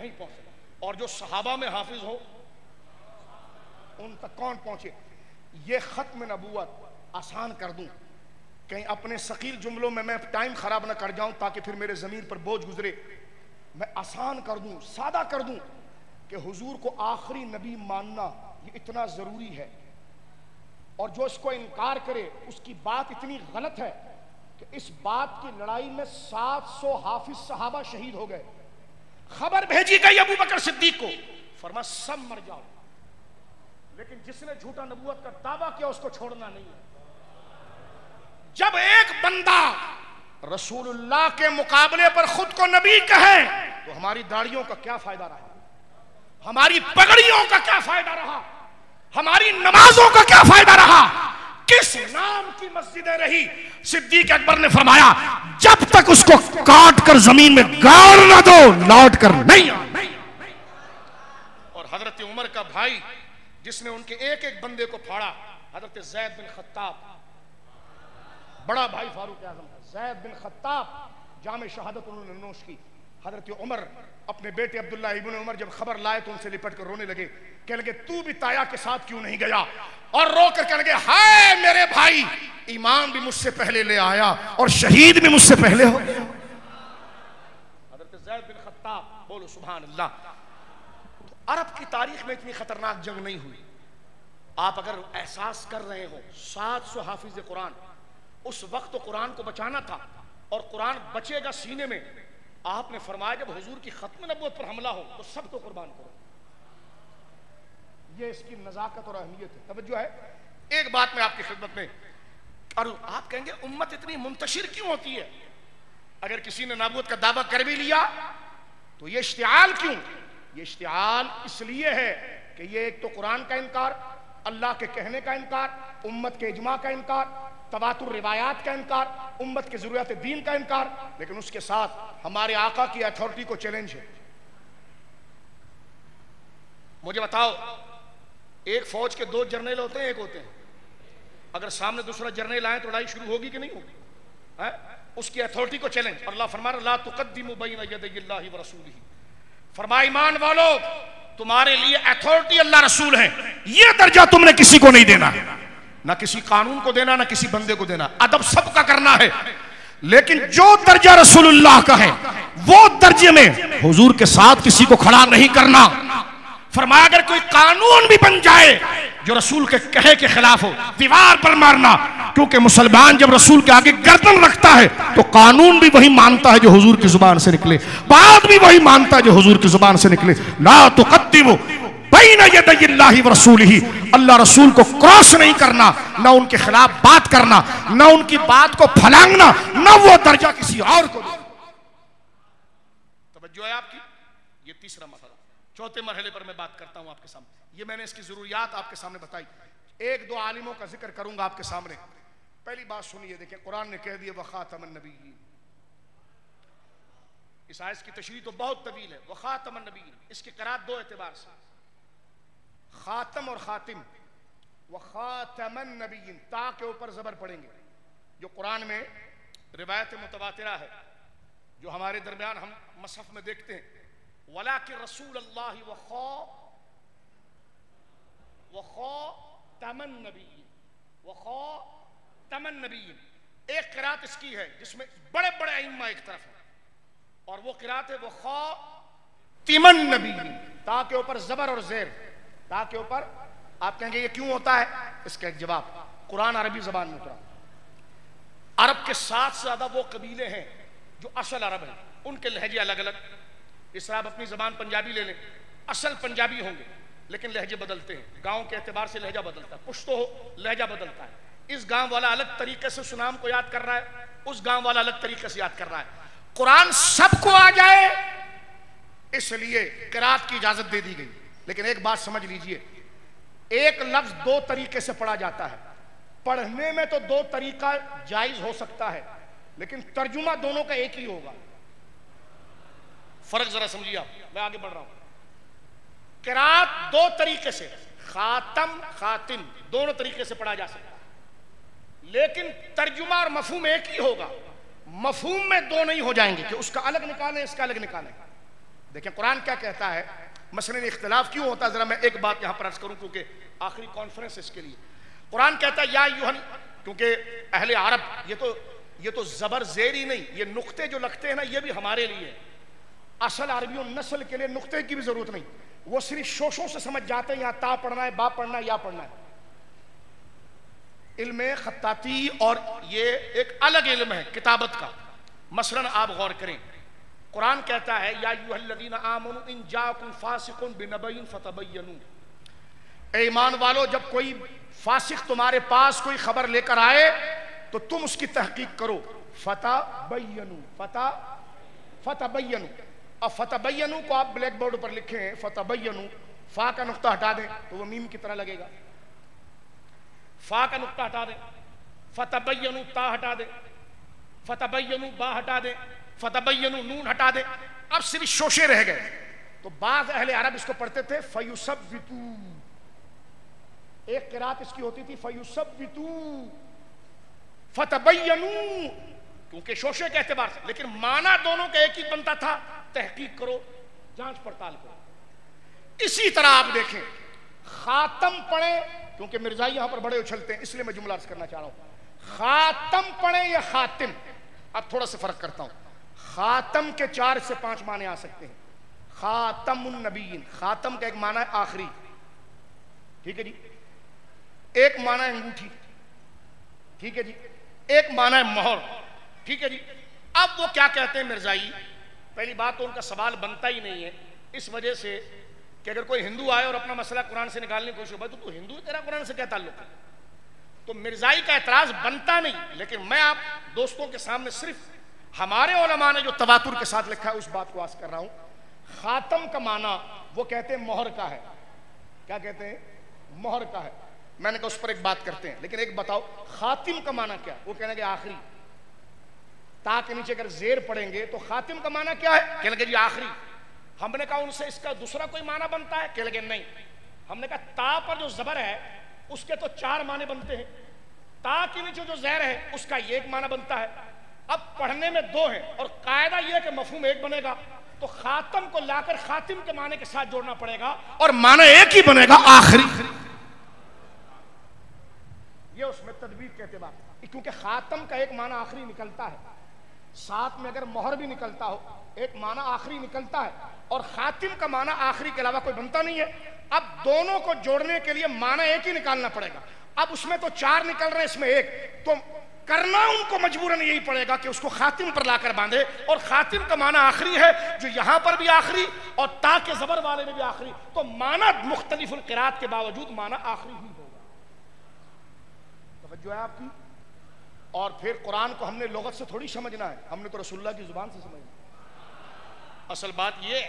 नहीं पहुँच और जो सहाबा में हाफिज हो, उन तक कौन पहुँचे? ये खत्म नबूत आसान कर दूँ। कहीं अपने शकील जुमलों में मैं टाइम खराब ना कर जाऊँ ताकि फिर मेरे ज़मीन पर बोझ गुजरे। मैं आसान कर दूँ, सादा कर दूँ कि हुजूर को आखिरी नबी मानना ये इतना ज़रूरी है। और जो इसको इनकार करे, उसकी बात इतनी गलत है कि इस बात की लड़ाई में 700 हाफिज सहाबा शहीद हो गए। खबर भेजी गई अबू बकर सिद्दीक को, फरमा सब मर जाओ। लेकिन जिसने झूठा नबूत का दावा किया, उसको छोड़ना नहीं है। जब एक बंदा रसूलुल्लाह के मुकाबले पर खुद को नबी कहे तो हमारी दाढ़ियों का क्या फ़ायदा रहा? हमारी पगड़ियों का क्या फ़ायदा रहा? हमारी नमाजों का क्या फ़ायदा रहा? किस नाम की मस्जिदें रही? सिद्दीक अकबर ने फरमाया, जब तक उसको काट कर ज़मीन में गाड़ ना दो, लौट कर नहीं और हज़रत उमर का भाई, जिसने उनके एक एक बंदे को फाड़ा, हज़रत जैद बिन खत्ताब बड़ा भाई फारूक आज़म था जैद बिन खत्ताब, जाम शहादत उन्होंने नोश की। हज़रत उमर, अपने बेटे अब्दुल्ला इबन उमर जब खबर लाए तो उनसे लिपट कर रोने लगे। कह लगे, तू भी ताया के साथ क्यों नहीं गया? और रो कर कह लगे, हाय मेरे भाई, ईमान भी मुझसे पहले ले आया और शहीद भी मुझसे पहले हो गया। हज़रत जैद बिन खत्ताब, बोलो सुबहान अल्लाह तो अरब की तारीख में इतनी खतरनाक जंग नहीं हुई। आप अगर एहसास कर रहे हो, सात सौ हाफिज कुरान उस वक्त तो कुरान को बचाना था और कुरान बचेगा सीने में। आपने फरमाया, जब हुजूर की खत्म नबूत पर हमला हो तो सब सबको कुर्बान करो। ये इसकी नजाकत और अहमियत है। तवज्जो है? एक बात में आपकी खिदमत में और आप कहेंगे, उम्मत इतनी मुंतशिर क्यों होती है? अगर किसी ने नबूत का दावा कर भी लिया तो ये इश्तियाल क्यों? ये इश्तियाल इसलिए है कि ये एक तो कुरान का इनकार, अल्लाह के कहने का इनकार, उम्मत के इजमा का इनकार तबातुर रिवायात का इनकार, उम्मत की ज़रूरत दीन का इनकार, लेकिन उसके साथ हमारे आका की अथॉरिटी को चैलेंज है। मुझे बताओ, एक फौज के दो जर्नल होते हैं, एक होते हैं। अगर सामने दूसरा जर्नल आए तो लड़ाई शुरू होगी कि नहीं होगी? है? उसकी अथॉरिटी को चैलेंज अल्लाह फरमा ला यदयिल्लाहि व रसूलिही। फरमा ईमान वालो, तुम्हारे लिए अथॉरिटी अल्लाह रसूल है। यह दर्जा तुमने किसी को नहीं देना। ना किसी कानून को देना, ना किसी बंदे को देना। अदब सबका करना है। लेकिन जो दर्जा रसूलुल्लाह का है, वो दर्जे में हुजूर के साथ किसी को खड़ा नहीं करना। फरमाया, अगर कोई कानून भी बन जाए, जो रसूल के कहे के खिलाफ हो, दीवार पर मारना, क्योंकि मुसलमान जब रसूल के आगे गर्दन रखता है तो कानून भी वही मानता है जो हुजूर की ज़ुबान से निकले। बात भी वही मानता है जो हुजूर की ज़ुबान से निकले। ला तो कद्दिमो अल्लाह रसूल को क्रॉस नहीं करना, ना उनके खिलाफ बात करना, ना उनकी बात को फलांगना, ना वो दर्जा किसी और को तवज्जो आपकी? ये तीसरा मसला। चौथे मरहले पर मैं बात करता हूँ आपके सामने। ये मैंने इसकी जरूरियात आपके सामने बताई। एक दो आलिमों का ज़िक्र करूँगा आपके सामने। पहली बात सुनिए, देखिए, कुरान ने कह दिया वखातमन नबी इस आयस की तशरी तो बहुत तवील है। वखातमन नबी इसके करार दो एतबार से। खातम और खातिम, व खातमन नबीन, ता के ऊपर जबर पड़ेंगे। जो कुरान में रिवायत मुतवातिरा है, जो हमारे दरमियान हम मसहफ में देखते हैं वला के रसूल अल्लाह व खौ व खौ तमन नबी व खौ तमन नबी एक किरात इसकी है, जिसमें बड़े बड़े इम्मा एक तरफ़ है, और वो किरात है, वो खौ तिमन नबी ता के ऊपर जबर और जेर ता के ऊपर आप कहेंगे, ये क्यों होता है? इसका एक जवाब, कुरान अरबी जबान में उतरा। अरब के सात से ज़्यादा वो कबीले हैं जो असल अरब हैं। उनके लहजे अलग अलग इस आप अपनी जबान पंजाबी ले लें। असल पंजाबी होंगे, लेकिन लहजे बदलते हैं। गाँव के एतबार से लहजा बदलता है। पुश्तो हो, लहजा बदलता है। इस गाँव वाला अलग तरीके से सुनाम को याद कर रहा है। उस गाँव वाला अलग तरीके से याद कर रहा है। कुरान सबको आ जाए, इसलिए किरात की इजाज़त दे दी गई। लेकिन एक बात समझ लीजिए, एक लफ्ज दो तरीके से पढ़ा जाता है। पढ़ने में तो दो तरीका जायज़ हो सकता है, लेकिन तर्जुमा दोनों का एक ही होगा। फ़र्क जरा समझिए आप, मैं आगे बढ़ रहा हूँ। किरात दो तरीके से, खातम खातिम दोनों तरीके से पढ़ा जा सकता है। लेकिन तर्जुमा और मफहूम एक ही होगा। मफहूम में दो नहीं हो जाएँगे, कि उसका अलग निकालें, इसका अलग निकालें। देखिए, कुरान क्या कहता है? मसलन इख्तलाफ क्यों होता जरा मैं एक बात यहाँ पर अर्ज़ करूँ, क्योंकि आखिरी कॉन्फ्रेंस इसके लिए। कुरान कहता है, या यूहन क्योंकि अहले अरब, ये तो ये तो जबर जेर ही नहीं, ये नुक्ते जो लगते हैं ना, ये भी हमारे लिए असल अरबियों नस्ल के लिए नुक्ते की भी ज़रूरत नहीं। वो सिर्फ़ शोशों से समझ जाते हैं, यहाँ ता पढ़ना है, बा पढ़ना है, या पढ़ना है। इल्म खत्ताती और ये एक अलग इल्म है, किताबत का। मसलन आप गौर करें। कुरान कहता है, या यूहल्लदीन आमनु इन जाकुम फासिकुन बिनबइन फतबयनु ईमान वालो, जब कोई फासिक तुम्हारे पास कोई खबर लेकर आए तो तुम उसकी तहकीक करो। फता बैनु फता फतबयनु अब फतबयनु को आप ब्लैक बोर्ड पर लिखे हैं फतबयनु फा का नुक्ता हटा दें तो वो मीम की तरह लगेगा। फा का नुक्ता हटा दें फतबयनु ता हटा दें फतबयनु बा हटा दें। फतबयनु नून हटा दे। अब सिर्फ़ शोशे रह गए। तो बाज अहले अरब इसको पढ़ते थे फयुसब वितू एक किरात इसकी होती थी फयुसब वितू फतबयनु क्योंकि शोशे के एतबार से। लेकिन माना दोनों का एक ही बनता था, तहकीक करो, जाँच पड़ताल करो। इसी तरह आप देखें, खातम पढ़े, क्योंकि मिर्ज़ा यहाँ पर बड़े उछलते हैं, इसलिए मैं जुमला करना चाह रहा हूँ। खातम पढ़े या खातिम? अब थोड़ा सा फ़र्क करता हूँ। खातम के चार से पाँच माने आ सकते हैं। खातम नबीन। खातम का एक माना है आखिरी। ठीक है जी? एक माना है अंगूठी। ठीक है जी? एक माना है मोहर। ठीक है जी? अब वो क्या कहते हैं मिर्जाई? पहली बात तो उनका सवाल बनता ही नहीं है। इस वजह से कि अगर कोई हिंदू आए और अपना मसला कुरान से निकालने की कोशिश हो तो तू हिंदू तेरा कुरान से क्या ताल्लुक है? तो मिर्जाई का एतराज़ बनता नहीं, लेकिन मैं आप दोस्तों के सामने सिर्फ़ हमारे ओलमा ने जो तबातुर के साथ लिखा है, उस बात को आज कर रहा हूँ। खातम का माना, वो कहते हैं मोहर का है। क्या कहते हैं? मोहर का है। मैंने कहा, उस पर एक बात करते हैं। लेकिन एक बताओ, खातिम का माना क्या? वो कहने के आखिरी। ता के नीचे अगर जेर पढ़ेंगे तो खातिम का माना क्या है? कहने लगे, जी, आखिरी। हमने कहा, उनसे इसका दूसरा कोई माना बनता है? कहने लगे, नहीं। हमने कहा, ता पर जो जबर है, उसके तो चार माने बनते हैं। ता के नीचे जो जहर है, उसका एक माना बनता है। अब पढ़ने में दो है और कायदा यह कि मफहूम एक बनेगा तो खातम को लाकर खातिम के माने के साथ जोड़ना पड़ेगा और माना एक ही बनेगा आखिरी। ये उसमें तदबीर के एतबार क्योंकि खातम का एक माना आखिरी निकलता है, साथ में अगर मोहर भी निकलता हो, एक माना आखिरी निकलता है और खातिम का माना आखिरी के अलावा कोई बनता नहीं है, अब दोनों को जोड़ने के लिए माना एक ही निकालना पड़ेगा। अब उसमें तो चार निकल रहे हैं, इसमें एक तो करना उनको मजबूरन यही पड़ेगा कि उसको खातिम पर लाकर बांधे। और खातिम का माना आखिरी है, जो यहाँ पर भी आखिरी और ता के जबर वाले में भी आखिरी। तो माना मुख्तलिफ़ किरात के बावजूद माना आखिरी ही होगा। तो है आपकी? और फिर कुरान को हमने लगत से थोड़ी समझना है। हमने तो रसुल्ला की ज़ुबान से समझना असल बात ये,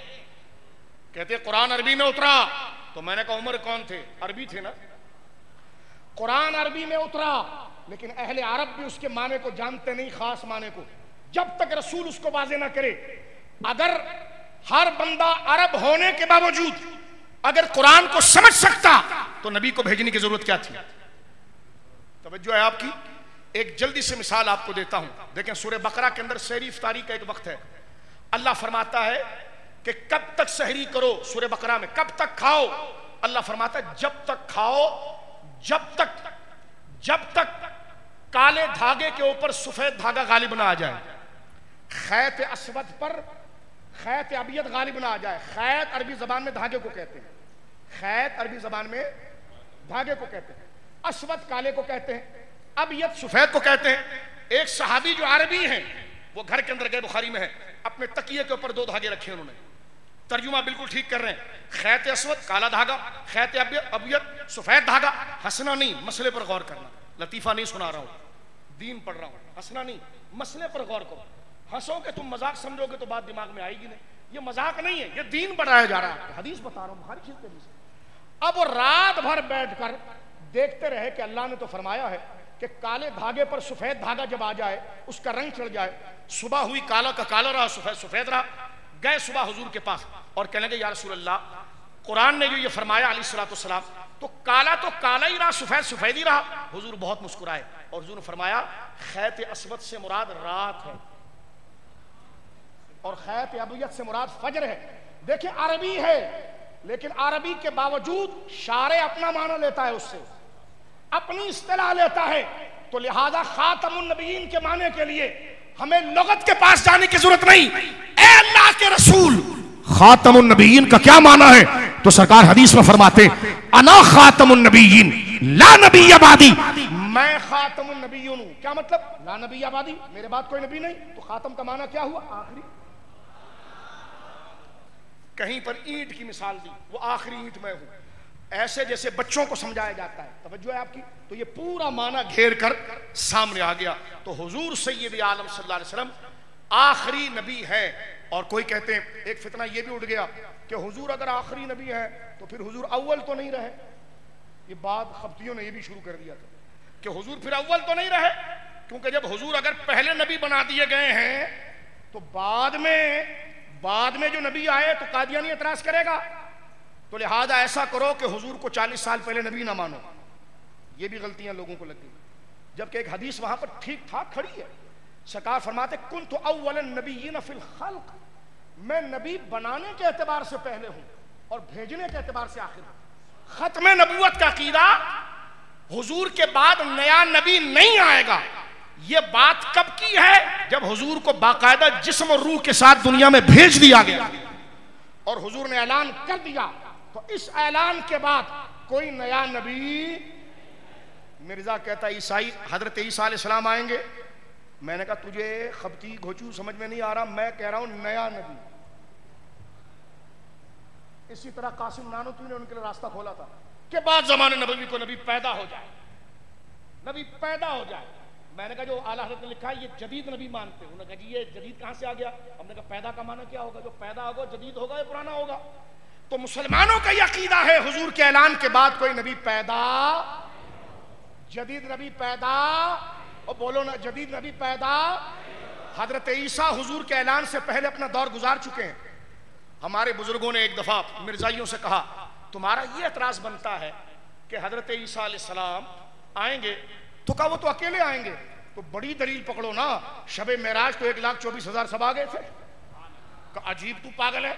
कहते कुरान अरबी में उतरा। तो मैंने कहा, उमर कौन थे? अरबी थे ना? कुरान अरबी में उतरा। लेकिन अहले अरब भी उसके माने को जानते नहीं, खास माने को। जब तक रसूल उसको वाजे ना करे, अगर हर बंदा अरब होने के बावजूद अगर कुरान को समझ सकता तो नबी को भेजने की ज़रूरत क्या थी? तवज्जो है आपकी? एक जल्दी से मिसाल आपको देता हूँ। देखें सूर्य बकरा के अंदर शहरी इफ्तारी का एक वक्त है। अल्लाह फरमाता है कि कब तक सहरी करो सूर्य बकरा में? कब तक खाओ? अल्लाह फरमाता है, जब तक खाओ, जब तक काले धागे के ऊपर सफ़ेद धागा गालिब ना आ जाए। खैत असवद पर खैत अबियत गालिब ना आ जाए। खैत अरबी जबान में धागे को कहते हैं। खैत अरबी जबान में धागे को कहते हैं। असवद काले को कहते हैं अब यद सफ़ेद को कहते हैं। एक सहाबी जो अरबी हैं, वो घर के अंदर गए बुखारी में है। अपने तकिए के ऊपर दो धागे रखे उन्होंने। तर्जुमा बिल्कुल ठीक कर रहे हैं। खैत असवद काला धागा, खैत अबियत सफ़ेद धागा। हंसना नहीं, मसले पर गौर करना। लतीफा नहीं सुना रहा हूँ। दीन पढ़ रहा हूँ। हंसना नहीं, मसले पर गौर करो। हंसोगे तुम मज़ाक समझोगे तो बात दिमाग में आएगी नहीं। ये मज़ाक नहीं है, ये दीन बढ़ाया जा रहा है हदीस बता रहा हूँ बुखारी अब वो रात भर बैठकर देखते रहे कि अल्लाह ने तो फरमाया है कि काले धागे पर सफ़ेद धागा जब आ जाए, उसका रंग चढ़ जाए। सुबह हुई काला का काला रहा, सफ़ेद सफ़ेद रहा। गए सुबह हुजूर के पास और कहने लगे यार अल्लाह कुरान ने जो ये फरमाया अली सलाम तो काला तो काला ही रहा, सफ़ेद सफ़ेद ही रहा। हुजूर बहुत मुस्कुराए और हुजूर ने फरमाया, खैत असवद से मुराद रात है और खैत अबियत से मुराद फजर है। देखिए, अरबी है, लेकिन अरबी के बावजूद शारे अपना माना लेता है उससे, अपनी इस्तेलाह लेता है। तो लिहाजा खातमुन्नबीन के माने के लिए हमें लगत के पास जाने की ज़रूरत नहीं। के रसूल खातमुन्नबीन का क्या माना है? तो सरकार हदीस में फरमाते, अना खातमुन्नबीन ला नबी आबादी मैं खातमुन्नबीन हूँ। क्या मतलब? ला नबी आबादी मेरे बाद कोई नबी नहीं? तो खातम का माना क्या हुआ? आखिरी। कहीं पर ईंट की मिसाल दी, वो आखिरी ईंट में हूँ। ऐसे जैसे बच्चों को समझाया जाता है। तवज्जो है आपकी? तो ये पूरा माना घेर कर सामने आ गया। तो हुजूर सैयद आलम सल्लल्लाहु अलैहि वसल्लम आखिरी नबी है। और कोई कहते हैं, एक फितना ये भी उठ गया कि हुजूर अगर आखिरी नबी है तो फिर हुजूर अव्वल तो नहीं रहे। ये बात खपतियों ने ये भी शुरू कर दिया था कि हुजूर फिर अव्वल तो नहीं रहे, क्योंकि जब हुजूर अगर पहले नबी बना दिए गए हैं तो बाद में बाद में जो नबी आए तो कादियानी एतराज़ करेगा। तो लिहाजा ऐसा करो कि हुजूर को चालीस साल पहले नबी ना मानो। ये भी गलतियाँ लोगों को लग गई। जबकि एक हदीस वहाँ पर ठीक ठाक खड़ी है। सरकार फरमाते कुल तो अव्वल नबी फिल खल्क। मैं नबी बनाने के एतबार से पहले हूँ और भेजने के एतबार से आखिर हूँ। खत्म नबूत का कीदा हुजूर के बाद नया नबी नहीं आएगा। ये बात कब की है? जब हुजूर को बाकायदा जिस्म और रूह के साथ दुनिया में भेज दिया गया और हुजूर ने ऐलान कर दिया। तो इस ऐलान के बाद कोई नया नबी, मिर्ज़ा कहता, ईसाई, हज़रत ईसा आएँगे। मैंने कहा, तुझे खपती घोचू समझ में नहीं आ रहा, मैं कह रहा हूँ, नया नबी इसी तरह कासिम नानोतवी ने उनके लिए रास्ता खोला था कि बाद जमाने नबी को नबी पैदा हो जाए। नबी पैदा हो जाए। मैंने कहा, जो आला हज़रत ने लिखा है, ये जदीद नबी मानते उन्होंने कहा, जी, ये जदीद कहाँ से आ गया? हमने कहा, पैदा का माना क्या होगा? जो पैदा होगा, जदीद होगा या पुराना होगा? तो मुसलमानों का यह अकीदा है, हुजूर के ऐलान के बाद कोई नबी पैदा, जदीद नबी पैदा और बोलो ना, जदीद नबी पैदा हज़रत ईसा हुजूर के ऐलान से पहले अपना दौर गुजार चुके हैं। हमारे बुज़ुर्गों ने एक दफ़ा मिर्जाइयों से कहा, तुम्हारा ये एतराज़ बनता है कि हज़रत ईसा सलाम आएँगे तो कहा वो तो अकेले आएँगे? तो बड़ी दलील पकड़ो ना शबे महराज तो एक लाख चौबीस हज़ार सब आ गए थे। अजीब तू पागल है?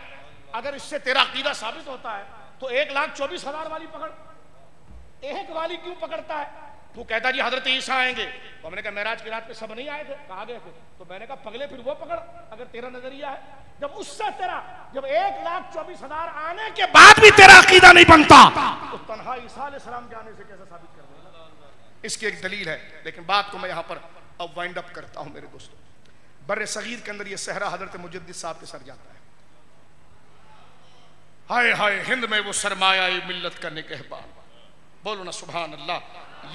अगर इससे तेरा अकीदा साबित होता है तो एक लाख चौबीस हज़ार वाली पकड़। एक वाली क्यों पकड़ता है? तू कहता जी हज़रत ईसा आएँगे। तो हमने कहा महराज की रात पे सब नहीं आए थे, कहा गए थे। तो मैंने कहा, पगले फिर वो पकड़, अगर तेरा नज़रिया है। जब उससे तेरा, जब एक लाख चौबीस हज़ार आने के बाद भी तेरा अकीदा नहीं बनता तो तनहा ईसा सलाम जाने से कैसे साबित कर देगा? इसकी एक दलील है, लेकिन बात को मैं यहाँ पर अब वाइंड अप करता हूँ मेरे दोस्तों। बर सगीर के अंदर यह सहरा हज़रत मुजद्दिद साहब के सर जाता है। हाय हाय, हिंद में वो सरमाया मिल्लत का निकहबान बोलो ना सुबहान अल्लाह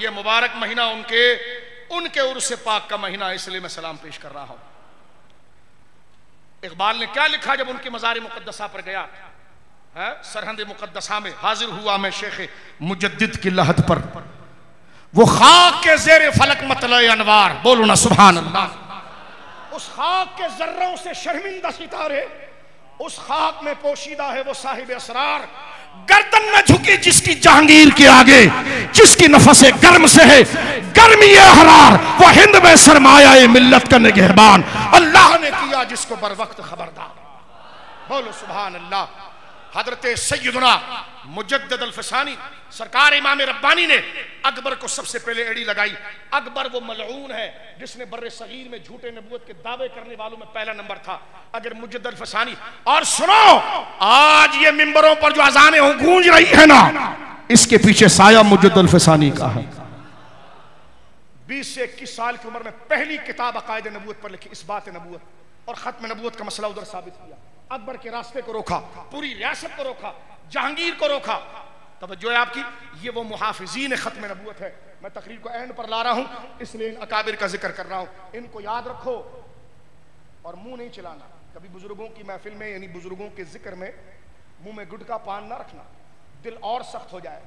ये मुबारक महीना उनके उनके उर्स पाक का महीना, इसलिए मैं सलाम पेश कर रहा हूँ। इकबाल ने क्या लिखा जब उनकी मजार मुकदसा पर गया? है? सरहद मुकदसा में, हाजिर हुआ मैं शेख मुजद्दिद की लहत पर। वो खाक के जेर फलक मतल अनवार। बोलो ना सुबहान अल्लाह उस खाक के जर्रों से शर्मिंदा सितारे, उस खाक में पोशीदा है वो साहिब असरार। गर्दन न झुकी जिसकी जहांगीर के आगे, जिसकी नफस गर्म से है। गर्मी हरार, वो हिंद में सरमाया मिल्लत का निगहबान। अल्लाह ने किया जिसको बर वक्त खबरदार। बोलो सुबह अल्लाह। हज़रत सैदना मुजद्दद अल्फसानी, सरकार इमाम रब्बानी ने अकबर को सबसे पहले एड़ी लगाई। अकबर वो मलून है, जिसने बर्र सगीर में झूठे नबूत के दावे करने वालों में पहला नंबर था। अगर मुजद्दद अल्फसानी, और सुनो, आज ये मिंबरों पर जो अजाने हो, गूंज रही है ना, इसके पीछे साया मुजद्दद अल्फसानी का है। बीस से इक्कीस साल की उम्र में पहली किताब अकायद नबूत पर लिखी, इस बात नबूत और खत्म नबूत का मसला उधर साबित किया अकबर के रास्ते को रोका, पूरी रियासत को रोका, जहांगीर को रोका। तब जो है आपकी, ये वो मुहाफिजीन खत्म नबूत है। मैं तकरीर को एंड पर ला रहा हूँ, इसलिए इन अकाबिर का ज़िक्र कर रहा हूँ। इनको याद रखो और मुँह नहीं चलाना। कभी बुज़ुर्गों की महफिल में, यानी बुज़ुर्गों के ज़िक्र में मुँह में गुटका पान ना रखना। दिल और सख्त हो जाए।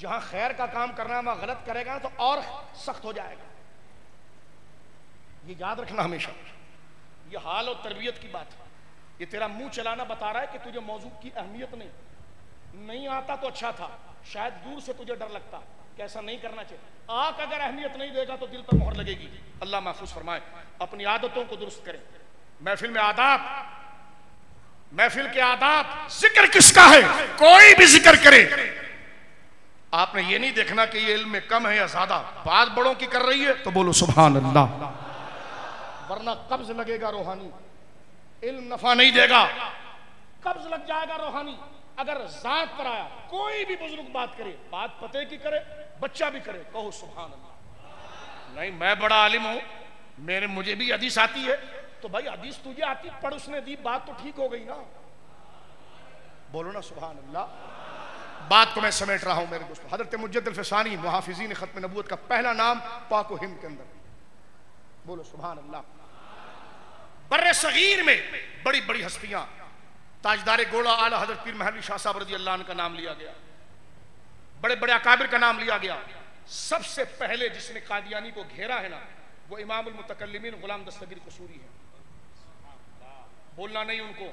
जहाँ खैर का काम करना वहाँ गलत करेगा तो और सख्त हो जाएगा। ये याद रखना हमेशा। ये हाल और तरबियत की बात है। ये तेरा मुँह चलाना बता रहा है कि तुझे मौजूद की अहमियत नहीं। नहीं आता तो अच्छा था। शायद दूर से तुझे डर लगता कैसा नहीं करना चाहिए। आक अगर अहमियत नहीं देगा तो दिल पर मोहर लगेगी। अल्लाह महफूज फरमाए, अपनी आदतों को दुरुस्त करें। महफिल में आदाब, महफिल के आदाब ज़िक्र किसका है? कोई भी ज़िक्र करे। आपने ये नहीं देखना कि ये इल्म में कम है या ज़्यादा। बात बड़ों की कर रही है तो बोलो सुबह अल्लाह। वरना कब्ज लगेगा रूहानी। इल्म नफा नहीं देगा। कब्ज लग जाएगा रूहानी। अगर जात पर आया, कोई भी बुज़ुर्ग बात करे, बात पते की करे, बच्चा भी करे, कहो अल्लाह नहीं, मैं बड़ा आलिम हूँ, मेरे, मुझे भी हदीस आती है। तो भाई, हदीस तुझे आती पढ़ उसने दी, बात तो ठीक हो गई ना। बोलो ना सुबहान अल्लाह बात को मैं समेट रहा हूँ मेरे दोस्तों। हज़रत फसानी, मुहाफिजीन खत्म नबूत का पहला नाम पाको हिम के अंदर। बोलो सुबहान अल्लाह बर सगीर में बड़ी बड़ी हस्तियाँ। ताजदार गोला आला हज़रत पीर महली शाह साहब रज़ी अल्लाह का नाम लिया गया। बड़े बड़े अकाबिर का नाम लिया गया। सबसे पहले जिसने कादियानी को घेरा है ना, वो इमाम मुतकलमिन गुलाम दस्तगीर कसूरी है। बोलना नहीं उनको,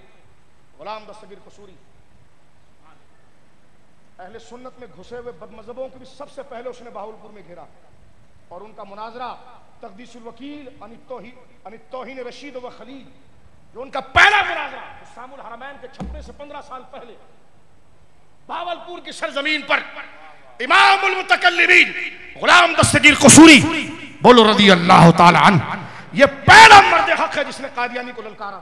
गुलाम दस्तगीर कसूरी। अहले सुन्नत में घुसे हुए बदमजहबों को भी सबसे पहले उसने बाहुलपुर में घेरा। और उनका मुनाजरा तकदीसुल वकील अनितोहिन रशीद व खलील जो उनका पहला मुनाजरा सामुल हरमैन के छपने से पंद्रह साल पहले बावलपुर की सरजमीन पर इमामुल मुतकल्लिमीन गुलाम दस्तगीर कसूरी बोलो रदी अल्लाह तआला ये पहला मर्द हक है जिसने कादियानी को ललकारा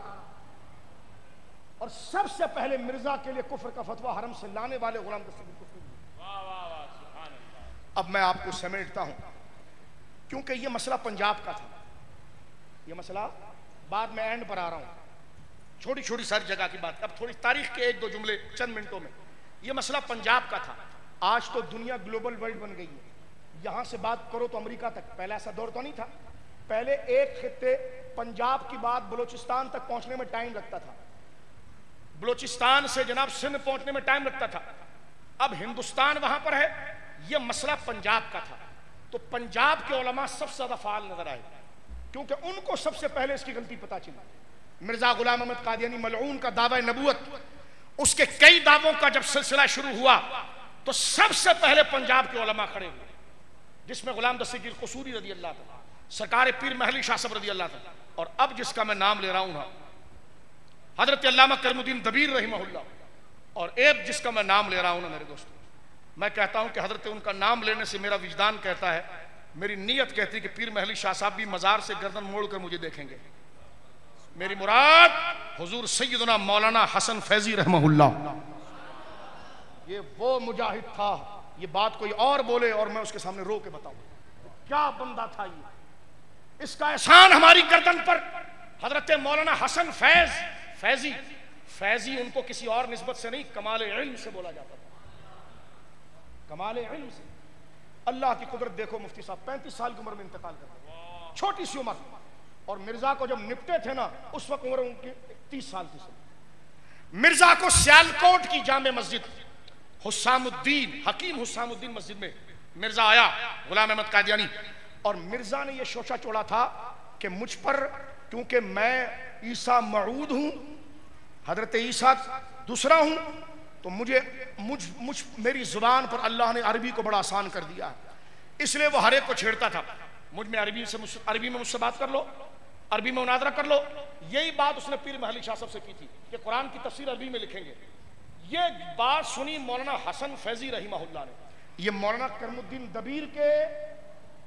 और सबसे पहले मिर्ज़ा के लिए कुफर का फतवा हरम से लाने वाले गुलाम दस्तगीर कसूरी। अब मैं आपको समेटता हूँ। क्योंकि ये मसला पंजाब का था। ये मसला बाद में एंड पर आ रहा हूँ। छोटी छोटी सारी जगह की बात। अब थोड़ी तारीख के एक दो जुमले चंद मिनटों में। ये मसला पंजाब का था। आज तो दुनिया ग्लोबल वर्ल्ड बन गई है। यहाँ से बात करो तो अमेरिका तक। पहले ऐसा दौर तो नहीं था। पहले एक खत्ते पंजाब की बात बलूचिस्तान तक पहुँचने में टाइम लगता था। बलूचिस्तान से जनाब सिंध पहुँचने में टाइम लगता था। अब हिंदुस्तान वहाँ पर है। यह मसला पंजाब का था। तो पंजाब के ओलमा सबसे ज़्यादा फाल नज़र आए। क्योंकि उनको सबसे पहले इसकी गलती पता चली। मिर्ज़ा गुलाम अहमद कादियानी मलून का दावा नबूत उसके कई दावों का जब सिलसिला शुरू हुआ तो सबसे पहले पंजाब के ओलमा खड़े हुए, जिसमें गुलाम दस्तगीर कसूरी रदी अल्लाह था सरकार पीर महली शासब रदी अल्लाह था और अब जिसका मैं नाम ले रहा हूँ हज़रत अल्लामा करमुद्दीन दबीर रही और एक जिसका मैं नाम ले रहा हूँ ना मेरे दोस्तों मैं कहता हूँ कि हज़रत उनका नाम लेने से मेरा विजदान कहता है। मेरी नीयत कहती है कि पीर महली शाह साहब भी मजार से गर्दन मोड़ कर मुझे देखेंगे। मेरी मुराद हुजूर सैदना मौलाना हसन फैजी रहमहुल्ला ये वो मुजाहिद था, ये बात कोई और बोले और मैं उसके सामने रो के बताऊँ। क्या बंदा था ये? इसका एहसान हमारी गर्दन पर। हज़रत मौलाना हसन फैज, फैजी फैजी उनको किसी और नस्बत से नहीं कमाल से बोला जाता था। कमाल इल्म से। अल्लाह की कुदरत देखो, मुफ्ती साहब, पैंतीस साल की उम्र में इंतकाल कर छोटी सी उम्र। और मिर्ज़ा को जब निपटे थे ना, उस वक्त उम्र उनकी तीस साल थी मिर्ज़ा को सियालकोट की जामे मस्जिद हुसामुद्दीन हकीम हुसामुद्दीन मस्जिद में मिर्ज़ा आया, गुलाम अहमद कादियानी। और मिर्ज़ा ने यह सोचा चोड़ा था कि मुझ पर, क्योंकि मैं ईसा मऊद हूँ, हज़रत ईसा दूसरा हूँ तो मुझे, मुझ मुझ, मेरी ज़ुबान पर अल्लाह ने अरबी को बड़ा आसान कर दिया। इसलिए वो हर एक को छेड़ता था। मुझमें अरबी से अरबी में मुझसे बात कर लो, अरबी में मुनादरा कर लो। यही बात उसने पीर महली शाह से की थी कि कुरान की तफसीर अरबी में लिखेंगे। ये बात सुनी मौलाना हसन फैजी रही ने। ये मौलाना करमुद्दीन दबीर के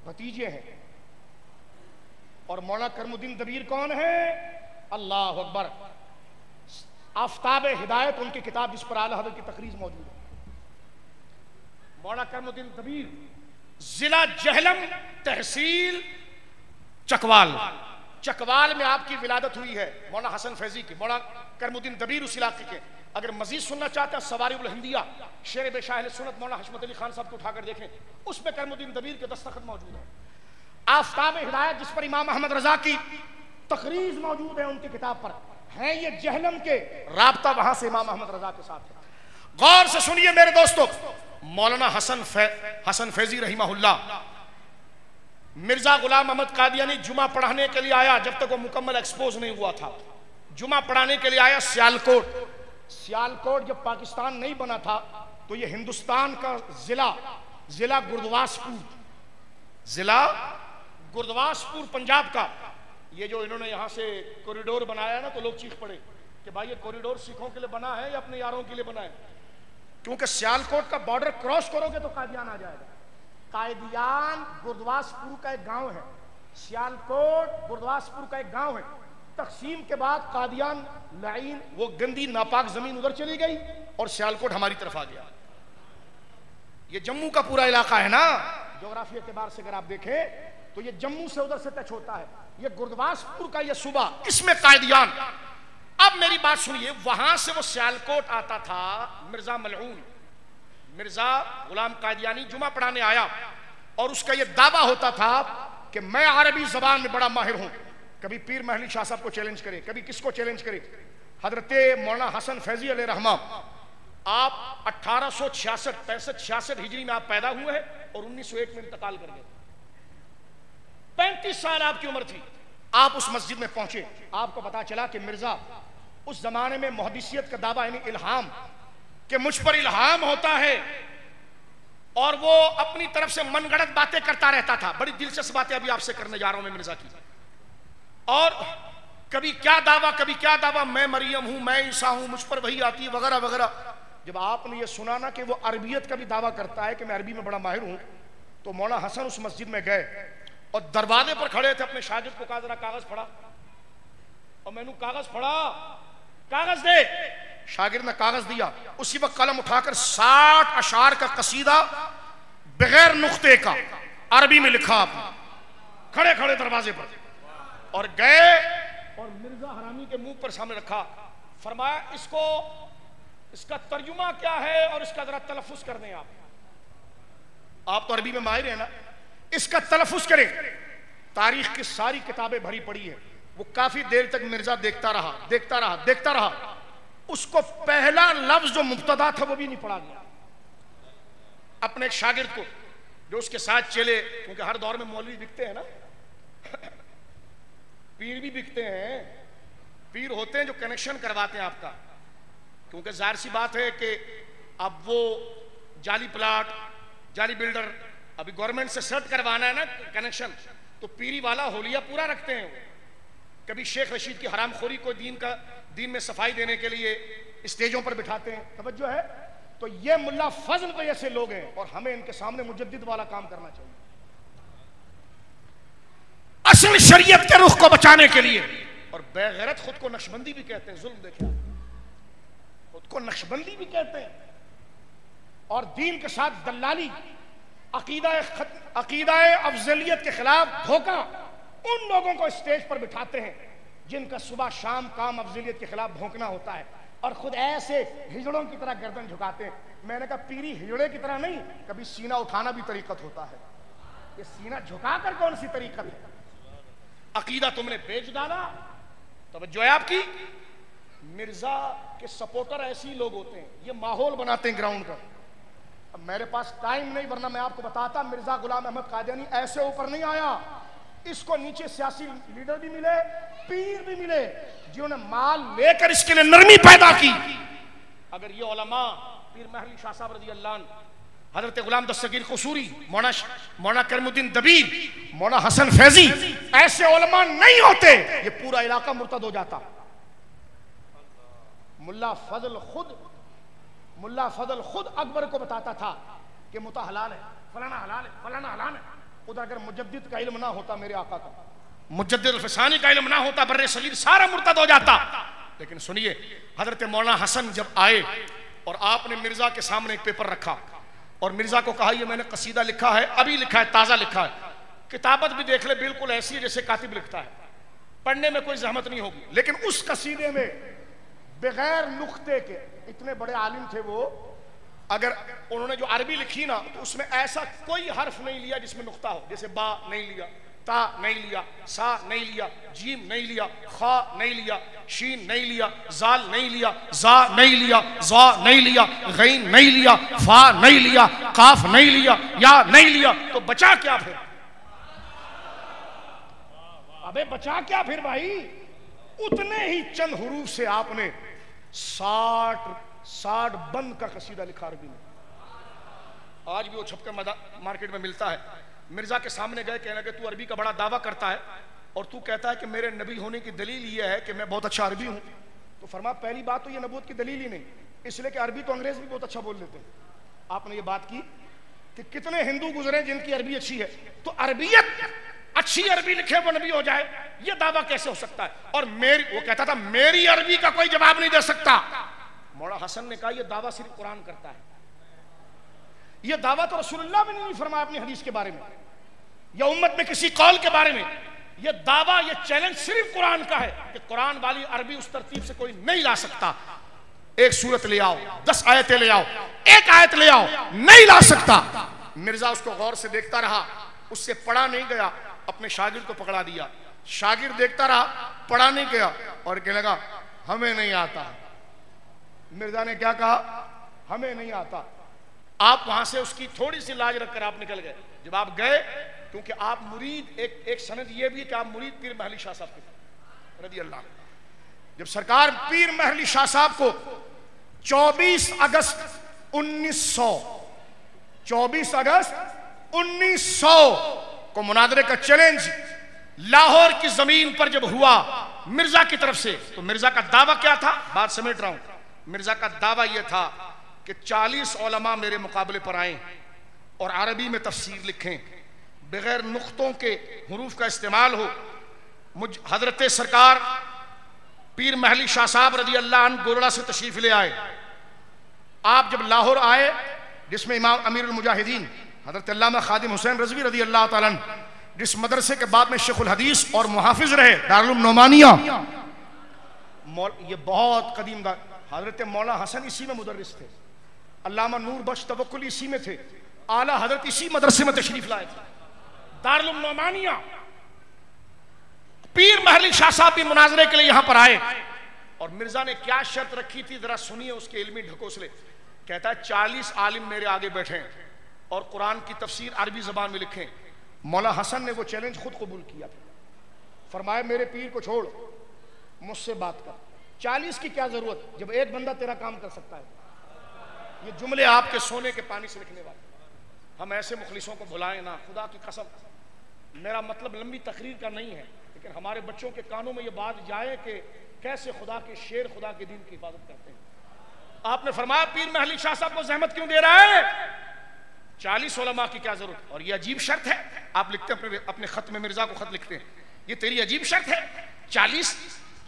भतीजे हैं। और मौलाना करमुद्दीन दबीर कौन है? अल्लाह अकबर। आफ्ताब हिदायत उनकी किताब जिस पर आला हज़रत की तकरीज मौजूद है। मौना करमुद्दीन कबीर, जिला जहलम तहसील चकवाल। चकवाल में आपकी विलादत हुई है मौना हसन फैजी की मौना करमुद्दीन दबीर उस इलाके के। अगर मजीद सुनना चाहते हैं सवारी हिंदिया, शेर बेशाह सुनत मौना हशमत अली खान साहब को उठाकर देखें, उसमें करमुद्दीन दबीर के दस्तखत मौजूद है। आफ्ताब हिदायत जिस पर इमाम अहमद रजा की तकरीज मौजूद है उनकी किताब पर। हैं ये जहलम के राबता वहाँ से इमाम अहमद रजा के साथ है। गौर से सुनिए मेरे दोस्तों मौलाना हसन फै, हसन फैजी रहीमाहुल्ला मिर्ज़ा गुलाम अहमद कादियानी जुमा पढ़ाने के लिए आया जब तक वो मुकम्मल एक्सपोज नहीं हुआ था। जुमा पढ़ाने के लिए आया सियालकोट। सियालकोट जब पाकिस्तान नहीं बना था तो ये हिंदुस्तान का जिला जिला गुरदवासपुर। जिला गुरदवासपुर पंजाब का। ये जो इन्होंने यहाँ से कॉरिडोर बनाया ना तो लोग चीख पड़े कि भाई ये कॉरिडोर सिखों के लिए बना है या अपने यारों के लिए बना है? क्योंकि सियालकोट का बॉर्डर क्रॉस करोगे तो कादियान आ जाएगा। कादियान गुरदवासपुर का एक गाँव है। सियालकोट गुरदवासपुर का एक गाँव है। तकसीम के बाद कादियान लाइन, वो गंदी नापाक ज़मीन उधर चली गई और सियालकोट हमारी तरफ़ आ गया। ये जम्मू का पूरा इलाका है ना? जोग्राफी एतबार से अगर आप देखें तो ये जम्मू से उधर से टच होता है। ये गुरदवासपुर का ये सूबा, इसमें कायदियान। अब मेरी बात सुनिए, वहाँ से वो सियालकोट आता था मिर्ज़ा मलहून मिर्ज़ा गुलाम कादियानी जुमा पढ़ाने आया और उसका ये दावा होता था कि मैं अरबी जबान में बड़ा माहिर हूँ। कभी पीर महली शाह साहब को चैलेंज करे, कभी किसको चैलेंज करे। हज़रत मौलाना हसन फैजी अल रहमा आप अठारह सौ छियासठ, पैंसठ, छियासठ हिजरी में आप पैदा हुए हैं और उन्नीस सौ एक में इंतकाल कर गए। पैंतीस साल आपकी उम्र थी। आप उस मस्जिद में पहुँचे। आपको पता चला कि मिर्ज़ा, उस जमाने में मोहदिसियत का दावा यानी इल्हाम, कि मुझ पर इल्हाम होता है। और वो अपनी तरफ़ से मनगढ़ंत बातें करता रहता था। बड़ी दिलचस्प बातें अभी आपसे करने जा रहा हूँ मैं मिर्ज़ा की। और कभी क्या दावा, कभी क्या दावा, मैं मरियम हूँ, मैं ईसा हूँ, मुझ पर वही आती वगैरह वगैरह। जब आपने ये सुना ना कि वो अरबियत का भी दावा करता है कि मैं अरबी में बड़ा माहिर हूँ तो मौला हसन उस मस्जिद में गए। और दरवाजे पर खड़े थे, अपने शागिद को कहा, जरा कागज़ पढ़ा। और मैंने कागज़ पढ़ा? कागज़ दे। शागिर ने कागज़ दिया। उसी वक्त कलम उठाकर साठ अशार का कसीदा बगैर नुक्ते का अरबी में लिखा आपने खड़े खड़े दरवाजे पर। और गए और मिर्ज़ा हरामी के मुँह पर सामने रखा। फरमाया, इसको, इसका तर्जुमा क्या है और इसका जरा तलफुज कर दें आप? आप तो अरबी में माहिर है ना। इसका तलफुज करें। तारीख की सारी किताबें भरी पड़ी है। वो काफ़ी देर तक मिर्ज़ा देखता रहा देखता रहा देखता रहा। उसको पहला लफ्ज जो मुबतदा था वो भी नहीं पढ़ा गया। अपने एक शागिर्द को, जो उसके साथ चले, क्योंकि हर दौर में मौलवी बिकते हैं ना। <coughs> पीर भी बिकते हैं। पीर होते हैं जो कनेक्शन करवाते हैं आपका। क्योंकि ज़ाहिर सी बात है कि अब वो जाली प्लाट, जाली बिल्डर अभी गवर्नमेंट से सर्ट करवाना है ना कनेक्शन तो पीरी वाला होलिया पूरा रखते हैं कभी शेख रशीद की हराम खोरी को दीन का, दीन में सफ़ाई देने के लिए स्टेजों पर बिठाते हैं। तवज्जो है? तो ये मुल्ला फजल के ऐसे लोग हैं और हमें इनके सामने मुजद्दिद वाला काम करना चाहिए। असल शरीयत के रुख को बचाने के लिए। और बेगैरत खुद को नक्शबंदी भी कहते हैं, जुल्म देखे खुद को नक्शबंदी भी कहते हैं। और दीन के साथ दलाली अकीदा अफजलियत के खिलाफ धोखा उन लोगों को स्टेज पर बिठाते हैं जिनका सुबह शाम काम अफजलियत के खिलाफ भोंकना होता है और खुद ऐसे हिजड़ों की तरह गर्दन झुकाते हैं। मैंने कहा, पीरी हिजड़े की तरह नहीं, कभी सीना उठाना भी तरीकत होता है। ये सीना झुकाकर कौन सी तरीकत है? अकीदा तुमने बेच डाला तो जो है आपकी? मिर्ज़ा के सपोर्टर ऐसे ही लोग होते हैं। ये माहौल बनाते हैं ग्राउंड का। अब मेरे पास टाइम नहीं, वरना मैं आपको बताता, मिर्ज़ा गुलाम अहमद कादियानी ऐसे ऊपर नहीं आया। इसको नीचे सियासी लीडर भी मिले, पीर भी मिले, जिन्होंने माल लेकर इसके लिए नरमी पैदा की। अगर ये ओलमा पीर महली शाह अल्लाह हज़रत गुलाम दस्तगीर कसूरी मौना मौना करमुद्दीन दबीर मौना हसन फैजी, ऐसे ओलमा नहीं होते, ये पूरा इलाका मुर्तद हो जाता। मुल्ला फजल खुद मुल्ला फजल खुद अकबर को बताता था कि मुता हलाल है, फलाना हलाल है, फलाना हलाल है। खुद अगर मुजद्दिद का इल्म ना होता मेरे आका का, मुजद्दिद फसानी का इल्म ना होता, बर्रे सगीर सारा मुर्तद हो जाता। लेकिन सुनिए, हज़रत मौलाना हसन जब आए और आपने मिर्ज़ा के सामने एक पेपर रखा और मिर्ज़ा को कहा, ये मैंने कसीदा लिखा है, अभी लिखा है, ताज़ा लिखा है। किताबत भी देख ले, बिल्कुल ऐसी है जैसे कातिब लिखता है। पढ़ने में कोई जहमत नहीं होगी। लेकिन उस कसीदे में बगैर नुख्ते के इतने बड़े आलिम थे वो अगर उन्होंने जो अरबी लिखी ना तो उसमें ऐसा कोई हर्फ नहीं लिया जिसमें नुकता हो जैसे बा नहीं लिया ता नहीं लिया सा नहीं लिया जीम नहीं लिया खा नहीं लिया शीन नहीं लिया जाल नहीं लिया जा नहीं लिया जा नहीं लिया गैन नहीं लिया फा नहीं लिया काफ नहीं लिया या नहीं लिया तो बचा क्या फिर अबे बचा क्या फिर भाई उतने ही चंद हरूफ से आपने साठ साठ बंद का कसीदा लिखा अरबी में। आज भी वो छपकर मार्केट में मिलता है। मिर्ज़ा के सामने गए, कहने लगे, तू अरबी का बड़ा दावा करता है और तू कहता है कि मेरे नबी होने की दलील ये है कि मैं बहुत अच्छा अरबी हूँ। तो फरमा, पहली बात तो ये नबूत की दलील ही नहीं, इसलिए कि अरबी तो अंग्रेज़ भी बहुत अच्छा बोल लेते हैं। आपने ये बात की कि कितने हिंदू गुजरे जिनकी अरबी अच्छी है। तो अरबियत अच्छी अरबी लिखे वो नबी हो जाए, ये दावा कैसे हो सकता है? और मेरी, वो कहता था, मेरी अरबी का कोई जवाब नहीं दे सकता। मौला हसन ने कहा यह दावा सिर्फ़ कुरान करता है। यह दावा तो रसूलुल्लाह में नहीं फरमाया अपनी हदीस के बारे में, या उम्मत में किसी कौल के बारे में। यह दावा यह चैलेंज सिर्फ़ कुरान का है कि कुरान वाली अरबी उस तरतीब से कोई नहीं ला सकता। एक सूरत ले आओ, दस आयतें ले आओ, एक आयत ले आओ, नहीं ला सकता। मिर्ज़ा उसको गौर से देखता रहा, उससे पढ़ा नहीं गया अपने शागिर को पकड़ा दिया। शागिर देखता रहा पढ़ा नहीं गया और कहने लगा, हमें नहीं आता। मिर्ज़ा ने क्या कहा, हमें नहीं आता। आप वहाँ से उसकी थोड़ी सी लाज रखकर आप निकल गए। जब आप गए, क्योंकि आप मुरीद, एक एक सनद ये भी कि आप मुरीद पीर महली शाह साहब के रदी अल्लाह जब सरकार पीर महली शाह साहब को 24 अगस्त 1900 24 अगस्त 1900 को मुनादरे का चैलेंज लाहौर की ज़मीन पर जब हुआ मिर्ज़ा की तरफ़ से तो मिर्ज़ा का दावा क्या था? बात समेट रहा हूँ। मिर्ज़ा का दावा यह था कि 40 ओलमा मेरे मुकाबले पर आए और अरबी में तफसीर लिखें। बगैर नुख्तों के हरूफ का इस्तेमाल हो, मुझ हज़रत सरकार पीर महली शाह साहब रज़ी अल्लाह गोरड़ा से तशरीफ़ ले आए। आप जब लाहौर आए, जिसमें इमाम अमीर मुजाहिदीन हज़रत खादिम हुसैन रजवी रज़ी अल्लाह तन जिस मदरसे के बाद में शेखुल हदीस और मुहाफिज रहे, दारुल ये बहुत कदीम हज़रत मौला हसन इसी में मुदरस थे। अल्लामा नूर बख्श तवक्कुल इसी में थे। आला हज़रत इसी मदरसे में तशरीफ़ लाए थे। दारुल पीर महली शाह साहब भी मुनाजरे के लिए यहाँ पर आए। और मिर्ज़ा ने क्या शर्त रखी थी, जरा सुनिए उसके इल्मी ढकोसले। कहता है, चालीस आलिम मेरे आगे बैठे और कुरान की तफसीर अरबी जबान में लिखे। मौला हसन ने वो चैलेंज खुद कबूल किया। फरमाया मेरे पीर को छोड़, मुझसे बात कर। चालीस की क्या ज़रूरत? जब एक बंदा तेरा काम कर सकता है। ये जुमले आपके सोने के पानी से लिखने वाले। हम ऐसे मुखलिसों को बुलाएँ ना। खुदा की कसम, मेरा मतलब लंबी तकरीर का नहीं है, लेकिन हमारे बच्चों के कानों में ये बात जाए कि कैसे खुदा के शेर, खुदा के दिन की हिफाजत करते हैं। आपने फरमाया, पीर महली शाह साहब को जहमत क्यों दे रहा है? चालीस ओलमा की क्या ज़रूरत? और ये अजीब शर्त है। आप लिखते हैं अपने अपने खत में मिर्ज़ा को खत लिखते हैं। ये तेरी अजीब शर्त है। चालीस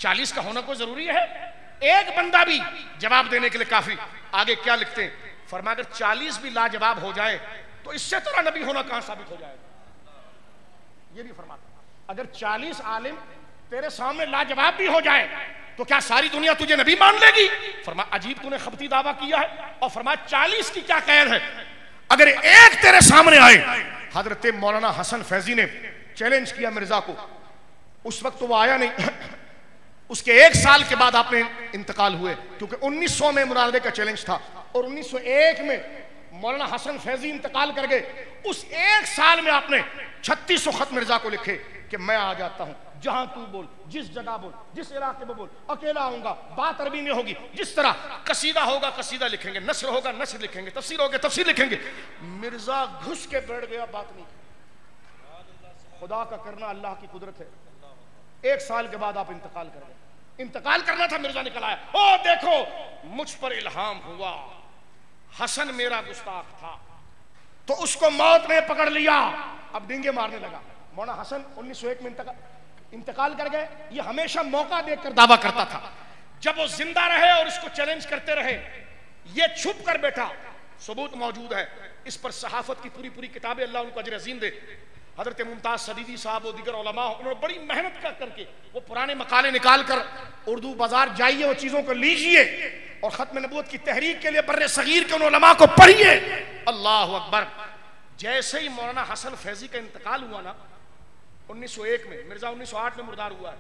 चालीस का होना कोई ज़रूरी है? एक बंदा भी जवाब देने के लिए काफ़ी। आगे क्या लिखते हैं? फरमा, अगर चालीस भी लाजवाब हो जाए तो इससे तेरा नबी होना कहाँ साबित हो जाएगा? ये भी फरमाता अगर चालीस आलिम तेरे सामने लाजवाब भी हो जाए तो क्या सारी दुनिया तुझे नबी मान लेगी? फरमा, अजीब तूने खपती दावा किया है। और फरमा, चालीस की क्या कैद है? अगर एक तेरे सामने आए। हज़रत मौलाना हसन फैजी ने चैलेंज किया मिर्ज़ा को। उस वक्त तो वो आया नहीं। <coughs> उसके एक साल के बाद आपने इंतकाल हुए, क्योंकि 1900 में मुरादे का चैलेंज था और 1901 में मौलाना हसन फैजी इंतकाल कर गए। उस एक साल में आपने छत्तीस खत मिर्ज़ा को लिखे कि मैं आ जाता हूँ। जहाँ तू बोल, जिस जगह बोल, जिस इलाके में बोल, अकेला आऊँगा, बात अरबी में होगी। जिस तरह कसीदा होगा, कसीदा लिखेंगे, नसर होगा, नसर लिखेंगे, तफसीर होगा, तफसीर लिखेंगे। मिर्ज़ा घुस के बैठ गया, बात नहीं खुदा का करना अल्लाह की कुदरत है। एक साल के बाद आप इंतकाल कर गए। इंतकाल करना था, मिर्ज़ा निकल आया। ओ, देखो, मुझ पर इल्हाम हुआ। हसन मेरा गुस्ताख था। तो उसको मौत ने पकड़ लिया। अब डिंगे मारने लगा। मौना हसन 1901 में इंतकाल इंतकाल कर गए। ये हमेशा मौका देकर दावा करता था। जब वो ज़िंदा रहे और इसको चैलेंज करते रहे, ये छुप कर बैठा। सबूत मौजूद है। इस पर सहाफत की पूरी पूरी किताबें अल्लाह उनको अजर अजीम दे। हज़रत मुमताज़ सदीदी साहब और दिगर उलमा, उन्होंने बड़ी मेहनत कर करके वो पुराने मकाले निकाल कर उर्दू बाज़ार जाइए वो चीज़ों को लीजिए और ख़त्म नबूत की तहरीक के लिए बर्र सगीर के उन उलमा को पढ़िए। अल्लाह अकबर। जैसे ही मौलाना हसन फैजी का इंतकाल हुआ ना 1901 में, मिर्ज़ा 1908 में मुर्दार हुआ है।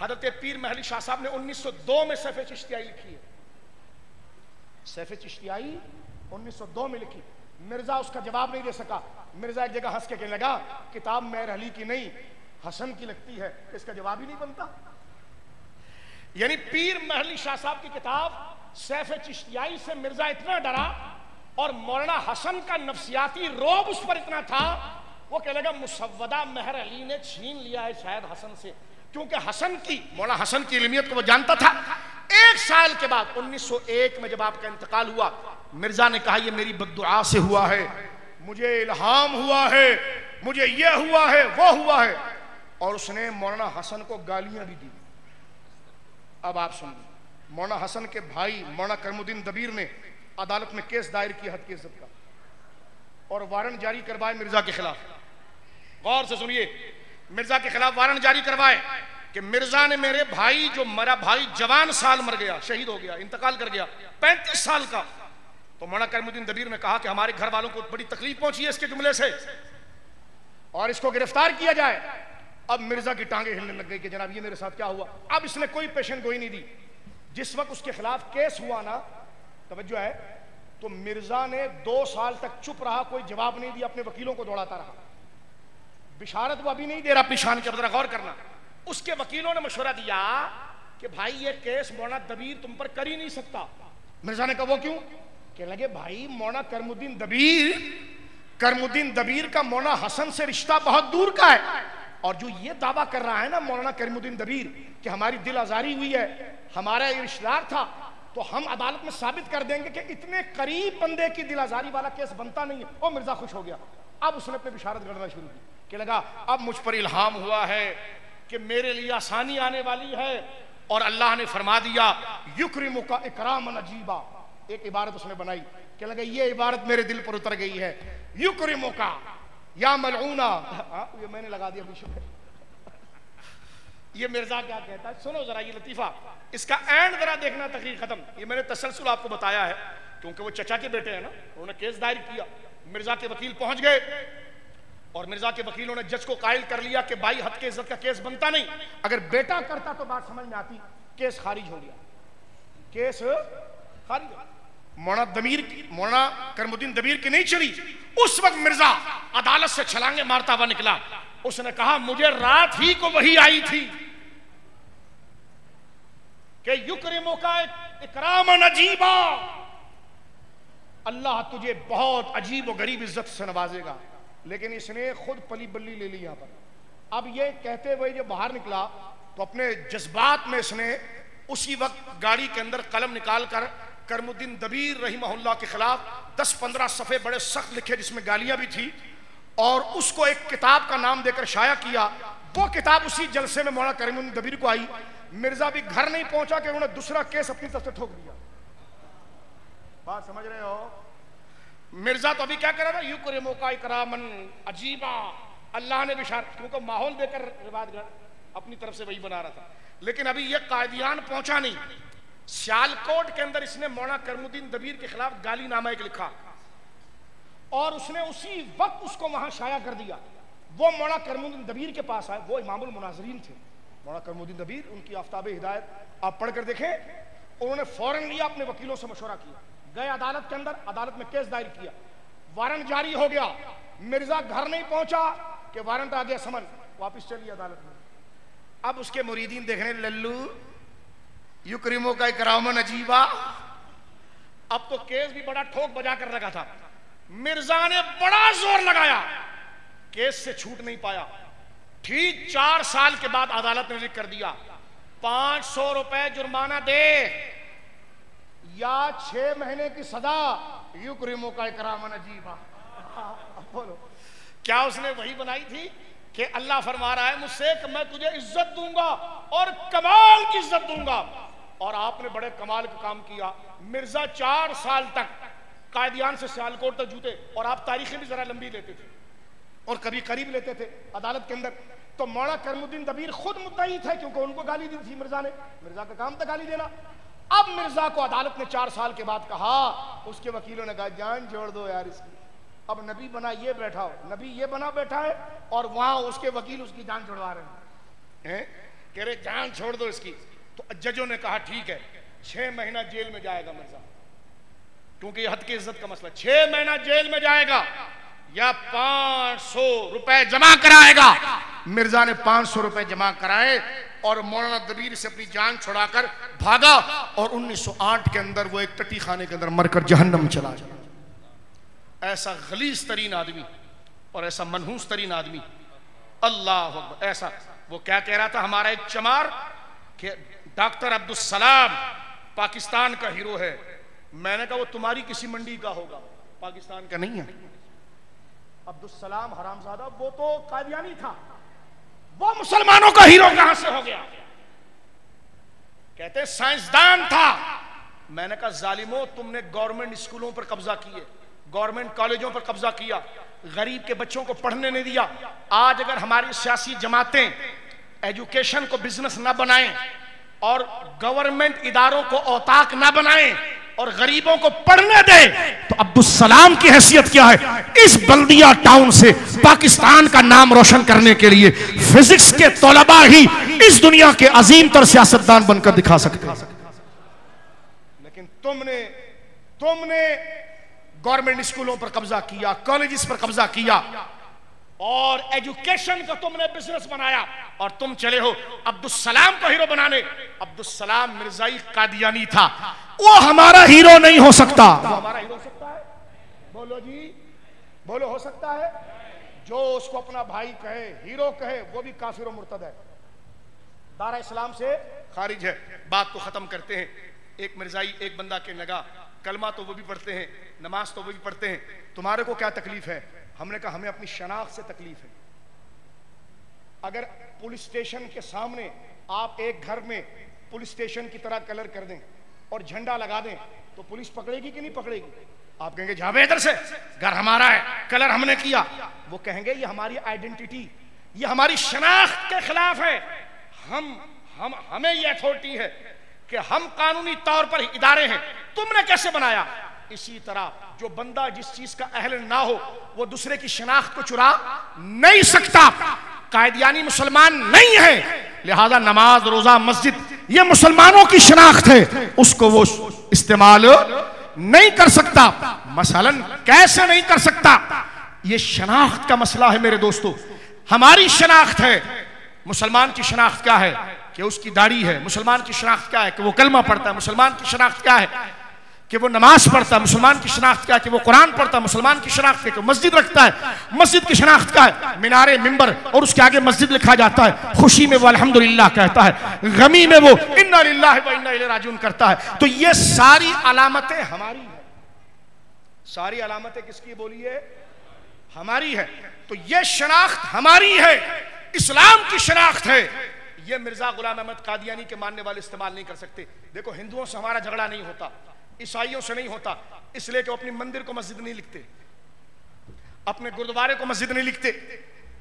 हज़रत पीर महली शाह साहब ने 1902 में सैफ चिश्तियाई लिखी है। सैफ चिश्तियाई 1902 में लिखी। मिर्ज़ा उसका जवाब नहीं दे सका। मिर्ज़ा एक जगह हंस के कहने लगा, किताब मेहर अली की नहीं, हसन की लगती है, इसका जवाब ही नहीं बनता। यानी पीर महली शाह साहब की किताब सैफ चिश्तियाई से मिर्ज़ा इतना डरा, और मौलाना हसन का नफसियाती रोब उस पर इतना था वो कह लगा मुसवदा मेहर अली ने छीन लिया है शायद हसन से। क्योंकि हसन की, मौला हसन की इलमियत को वो जानता था। एक साल के बाद 1901 में जब आपका इंतकाल हुआ, मिर्ज़ा ने कहा, ये मेरी बदुआ से हुआ है। मुझे इल्हाम हुआ है। मुझे ये हुआ है, वो हुआ है। और उसने मौलाना हसन को गालियाँ भी दी। अब आप सुन मौलाना हसन के भाई, मौलाना करमुद्दीन दबीर ने अदालत में केस दायर किया हद की इज़्ज़त का। और वारंट जारी करवाए मिर्ज़ा के खिलाफ। गौर से सुनिए, मिर्ज़ा के खिलाफ वारंट जारी करवाए कि मिर्ज़ा ने मेरे भाई, जो मेरा भाई जवान साल मर गया, शहीद हो गया, इंतकाल कर गया, पैंतीस साल का। तो मौना करमुद्दीन दबीर ने कहा कि हमारे घर वालों को बड़ी तकलीफ़ पहुँची है इसके जुमले से। और इसको गिरफ़्तार किया जाए। अब मिर्ज़ा की टांगे हिलने लग गई कि जनाब, ये मेरे साथ क्या हुआ? अब इसने कोई पेशेंट गोई नहीं दी। जिस वक्त उसके खिलाफ केस हुआ ना, तवज्जो है तो मिर्ज़ा ने दो साल तक चुप रहा, कोई जवाब नहीं दिया, अपने वकीलों को दौड़ाता रहा। बिशारत वो अभी नहीं दे रहा अपनी शान के बदला गौर करना। उसके वकीलों ने मशवरा दिया कि भाई, ये केस मोना दबीर तुम पर कर ही नहीं सकता। मिर्ज़ा ने कहा, वो क्यों? कह लगे, भाई, मोना करमुद्दीन दबीर करमुद्दीन दबीर का मोना हसन से रिश्ता बहुत दूर का है। और जो ये दावा कर रहा है ना मौलाना करमुद्दीन दबीर, कि हमारी दिल आजारी हुई है, हमारा ये रिश्तेदार था तो हम अदालत में साबित कर देंगे कि इतने करीब बंदे की दिल आजारी वाला केस बनता नहीं है। और मिर्ज़ा खुश हो गया। अब उसने अपनी बिशारत करना शुरू की कि लगा अब मुझ पर इल्हाम हुआ है कि मेरे लिए आसानी आने वाली है और अल्लाह ने फरमा दिया युक्रिमु का इकराम अजीबा। एक इबारत उसने बनाई कि लगा ये इबारत मेरे दिल पर उतर गई है। युक्रिमु का या मलऊना। हाँ, ये मैंने लगा दिया में ये मिर्ज़ा क्या कहता है? सुनो जरा ये लतीफा, इसका एंड जरा देखना, तकरीर खत्म। ये मैंने तसलसल आपको बताया है, क्योंकि वो चचा के बेटे हैं ना, उन्होंने केस दायर किया, मिर्ज़ा के वकील पहुँच गए, और मिर्ज़ा के वकीलों ने जज को कायल कर लिया कि भाई, हद के इज़्ज़त का केस बनता नहीं। अगर बेटा करता तो बात समझ में आती, केस खारिज हो गया। केस खारिज मोना दमीर मोना करमुद्दीन दबीर की नहीं चली। उस वक्त मिर्ज़ा अदालत से छलांगे मारता हुआ निकला। उसने कहा, मुझे रात ही को वही आई थी कि युक्रिमो का इकराम नजीबा अल्लाह तुझे बहुत अजीब और गरीब इज़्ज़त से नवाजेगा। लेकिन इसने खुद पली बल्ली ले ली यहाँ पर। अब ये कहते हुए जब बाहर निकला तो अपने जज्बात में इसने उसी वक्त गाड़ी के अंदर कलम निकाल कर करमुद्दीन दबीर रही के खिलाफ दस पंद्रह सफ़े बड़े सख्त लिखे जिसमें गालियाँ भी थी और उसको एक किताब का नाम देकर शाया किया। वो किताब उसी जलसे में मौलाना करमुद्दीन दबीर को आई। मिर्ज़ा भी घर नहीं पहुँचा कि उन्होंने दूसरा केस अपनी तरफ़ से ठोक दिया। बात समझ रहे हो? मिर्ज़ा तो अभी क्या कर था यू करे मौका करामन अजीबा। अल्लाह ने विशार क्योंकि माहौल देकर रिवाजगढ़ अपनी तरफ़ से वही बना रहा था। लेकिन अभी यह कायदियान पहुँचा नहीं। सियालकोट के अंदर इसने मौना करमुद्दीन दबीर के खिलाफ गाली नामा एक लिखा। और उसने उसी वक्त उसको वहाँ शाया कर दिया। वो मौना करमुद्दीन दबीर के पास आए। वो इमामुल मुनाजरीन थे। मौना करमुद्दीन दबीर, उनकी आफ्ताब हिदायत, आप पढ़कर देखें, उन्होंने फ़ौरन लिया अपने वकीलों से मशवरा किया। गए अदालत के अंदर, अदालत में केस दायर किया। वारंट जारी हो गया। मिर्ज़ा घर नहीं पहुँचा कि वारंट आ गया समन। वापिस चली अदालत में। अब उसके मुरीदीन देख रहे लल्लू युक्रीमो का इकरामन अजीबा। अब तो केस भी बड़ा ठोक बजा कर रखा था। मिर्ज़ा ने बड़ा ज़ोर लगाया। केस से छूट नहीं पाया। ठीक चार साल के बाद अदालत ने लिख कर दिया। पाँच सौ रुपए जुर्माना दे। या छह महीने की सदा युक्रीमो का इकरामन अजीबा। बोलो। क्या उसने वही बनाई थी कि अल्लाह फरमा रहा है मुझसे मैं तुझे इज़्ज़त दूँगा और कमाल की इज़्ज़त दूँगा? और आपने बड़े कमाल का काम किया। मिर्ज़ा चार साल तक कायदियान से सियालकोट तक जूते और आप तारीखें भी जरा लंबी लेते थे और कभी करीब लेते थे अदालत के अंदर। तो मौला करमुद्दीन दबीर खुद मुद्दई थे क्योंकि उनको गाली दी थी मिर्ज़ा ने। मिर्ज़ा का काम था गाली देना। अब मिर्ज़ा को अदालत ने चार साल के बाद कहा, उसके वकीलों ने कहा, जान जोड़ दो यार इसकी। अब नबी बना ये बैठा हो नबी ये बना बैठा है और वहाँ उसके वकील उसकी जान छोड़वा रहे हैं? कह रहे, जान छोड़ दो इसकी। तो जजों ने कहा, ठीक है, छह महीना जेल में जाएगा मिर्ज़ा। क्योंकि हद की इज़्ज़त का मसला। छह महीना जेल में जाएगा या पाँच सौ रुपए जमा कराएगा। मिर्ज़ा ने पाँच सौ रुपए जमा कराए और मौलाना दबीर से अपनी जान छुड़ाकर भागा और 1908 के अंदर वो एक टटी खाने के अंदर मरकर जहन्नम चला जाए ऐसा गलीस तरीन आदमी और ऐसा मनहूस तरीन आदमी, अल्लाह ऐसा। वो क्या कह रहा था? हमारा एक चमार डॉक्टर अब्दुल सलाम, पाकिस्तान का हीरो है। मैंने कहा, वो तुम्हारी किसी मंडी का होगा। पाकिस्तान का नहीं है। अब्दुल सलाम हरामजादा, वो तो कादियानी था। वो मुसलमानों का हीरो कहाँ से हो गया? कहते साइंसदान था। मैंने कहा, जालिमो, तुमने गवर्नमेंट स्कूलों पर कब्जा किए, गवर्नमेंट कॉलेजों पर कब्जा किया, गरीब के बच्चों को पढ़ने नहीं दिया। आज अगर हमारी सियासी जमातें एजुकेशन को बिज़नेस ना बनाएँ और गवर्नमेंट इदारों को औताक ना बनाएँ और गरीबों को पढ़ने दे तो अब्दुल सलाम की हैसियत क्या है? इस बल्दिया टाउन से पाकिस्तान का नाम रोशन करने के लिए फिजिक्स के तलबा ही इस दुनिया के अजीम तर सियासतदान बनकर दिखा सकते लेकिन तुमने तुमने गवर्नमेंट स्कूलों पर कब्जा किया कॉलेजेस पर कब्जा किया और एजुकेशन का तुमने बिज़नेस बनाया और तुम चले हो अब्दुल सलाम को हीरो बनाने। अब्दुल सलाम मिर्जाई कादियानी था। वो हमारा हीरो नहीं हो सकता। हमारा हीरो हो सकता है। बोलो जी, बोलो हो सकता है। जो उसको अपना भाई कहे हीरो कहे, वो भी काफिर मुर्तद है। दारा इस्लाम से खारिज है। बात को खत्म करते हैं। एक मिर्जाई, एक बंदा के लगा, कलमा तो वो भी पढ़ते हैं, नमाज़ तो वो भी पढ़ते हैं। तुम्हारे को क्या तकलीफ़ है? हमने कहा, हमें अपनी शनाख्त से तकलीफ़ है। अगर पुलिस स्टेशन के सामने आप एक घर में पुलिस स्टेशन की तरह कलर कर दें और झंडा लगा दें तो पुलिस पकड़ेगी कि नहीं पकड़ेगी? आप कहेंगे जावे इधर से, घर हमारा है, कलर हमने किया। वो कहेंगे, ये हमारी आइडेंटिटी, ये हमारी शनाख्त के खिलाफ है। हम हम, हमें ये अथॉरिटी है कि हम कानूनी तौर पर इदारे हैं। तुमने कैसे बनाया? इसी तरह जो बंदा जिस चीज़ का अहल ना हो, वो दूसरे की शनाख्त को चुरा नहीं सकता। कायदियानी मुसलमान नहीं है। लिहाजा नमाज़, रोजा, मस्जिद, ये मुसलमानों की शनाख्त है। उसको वो इस्तेमाल नहीं कर सकता। मसलन कैसे नहीं कर सकता? ये शनाख्त का मसला है मेरे दोस्तों। हमारी शनाख्त है। मुसलमान की शनाख्त क्या है? कि उसकी दाढ़ी है। मुसलमान की शनाख्त क्या है? कि वो कलमा पढ़ता है। मुसलमान की शनाख्त क्या है? कि वो नमाज़ पढ़ता है, मुसलमान की शनाख्त का है, कि वो कुरान पढ़ता है, मुसलमान की शनाख्त क्या कि मस्जिद रखता है, मस्जिद की शनाख्त क्या है, मीनारे, मिंबर, और उसके आगे मस्जिद लिखा जाता है, खुशी में वो अल्हम्दुलिल्लाह कहता है, गमी में वो इन्ना करता है। तो ये सारी अलामतें हमारी है। सारी अलामतें किसकी बोलिए हमारी है। तो ये शनाख्त हमारी है। इस्लाम की शनाख्त है। ये मिर्ज़ा गुलाम अहमद कादियानी के मानने वाले इस्तेमाल नहीं कर सकते। देखो, हिंदुओं से हमारा झगड़ा नहीं होता। ईसाइयों से नहीं होता, इसलिए कि अपनी मंदिर को मस्जिद नहीं लिखते। अपने गुरुद्वारे को मस्जिद नहीं लिखते।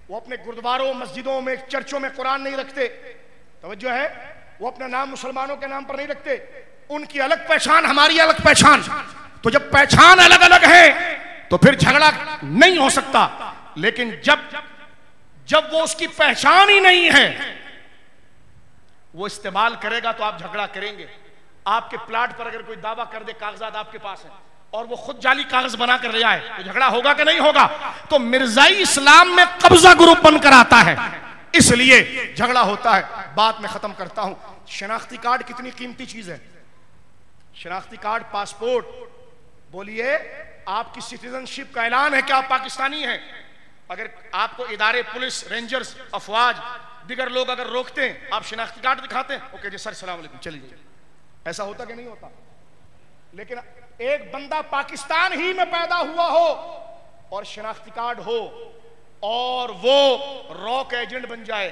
वो अपने गुरुद्वारों, मस्जिदों में, चर्चों में कुरान नहीं रखते। तवज्जो है? वो अपना नाम मुसलमानों के नाम पर नहीं रखते। उनकी अलग पहचान, हमारी अलग पहचान। तो जब पहचान अलग अलग है तो फिर झगड़ा नहीं हो सकता। लेकिन जब जब वो उसकी पहचान ही नहीं है, वो इस्तेमाल करेगा तो आप झगड़ा करेंगे। आपके प्लाट पर अगर कोई दावा कर दे कागजात आपके पास है, और वो खुद जाली कागज़ बना कर ले आए तो झगड़ा होगा कि नहीं होगा? तो मिर्जाई इस्लाम में कब्जा ग्रुप बनकर आता है। इसलिए झगड़ा होता है। बात में खत्म करता हूँ। शनाख्ती कार्ड कितनी कीमती चीज़ है? शनाख्ती कार्ड, पासपोर्ट। बोलिए आपकी सिटीजनशिप का ऐलान है कि आप पाकिस्तानी हैं? अगर आपको इदारे, पुलिस, रेंजर्स, अफवाज, दिगर लोग अगर रोकते हैं, आप शनाख्ती कार्ड दिखाते हैं? ओके जी, सर, सलाम चलिए। ऐसा होता कि नहीं होता? लेकिन एक बंदा पाकिस्तान ही में पैदा हुआ हो और शनाख्ती कार्ड हो और वो रॉक एजेंट बन जाए,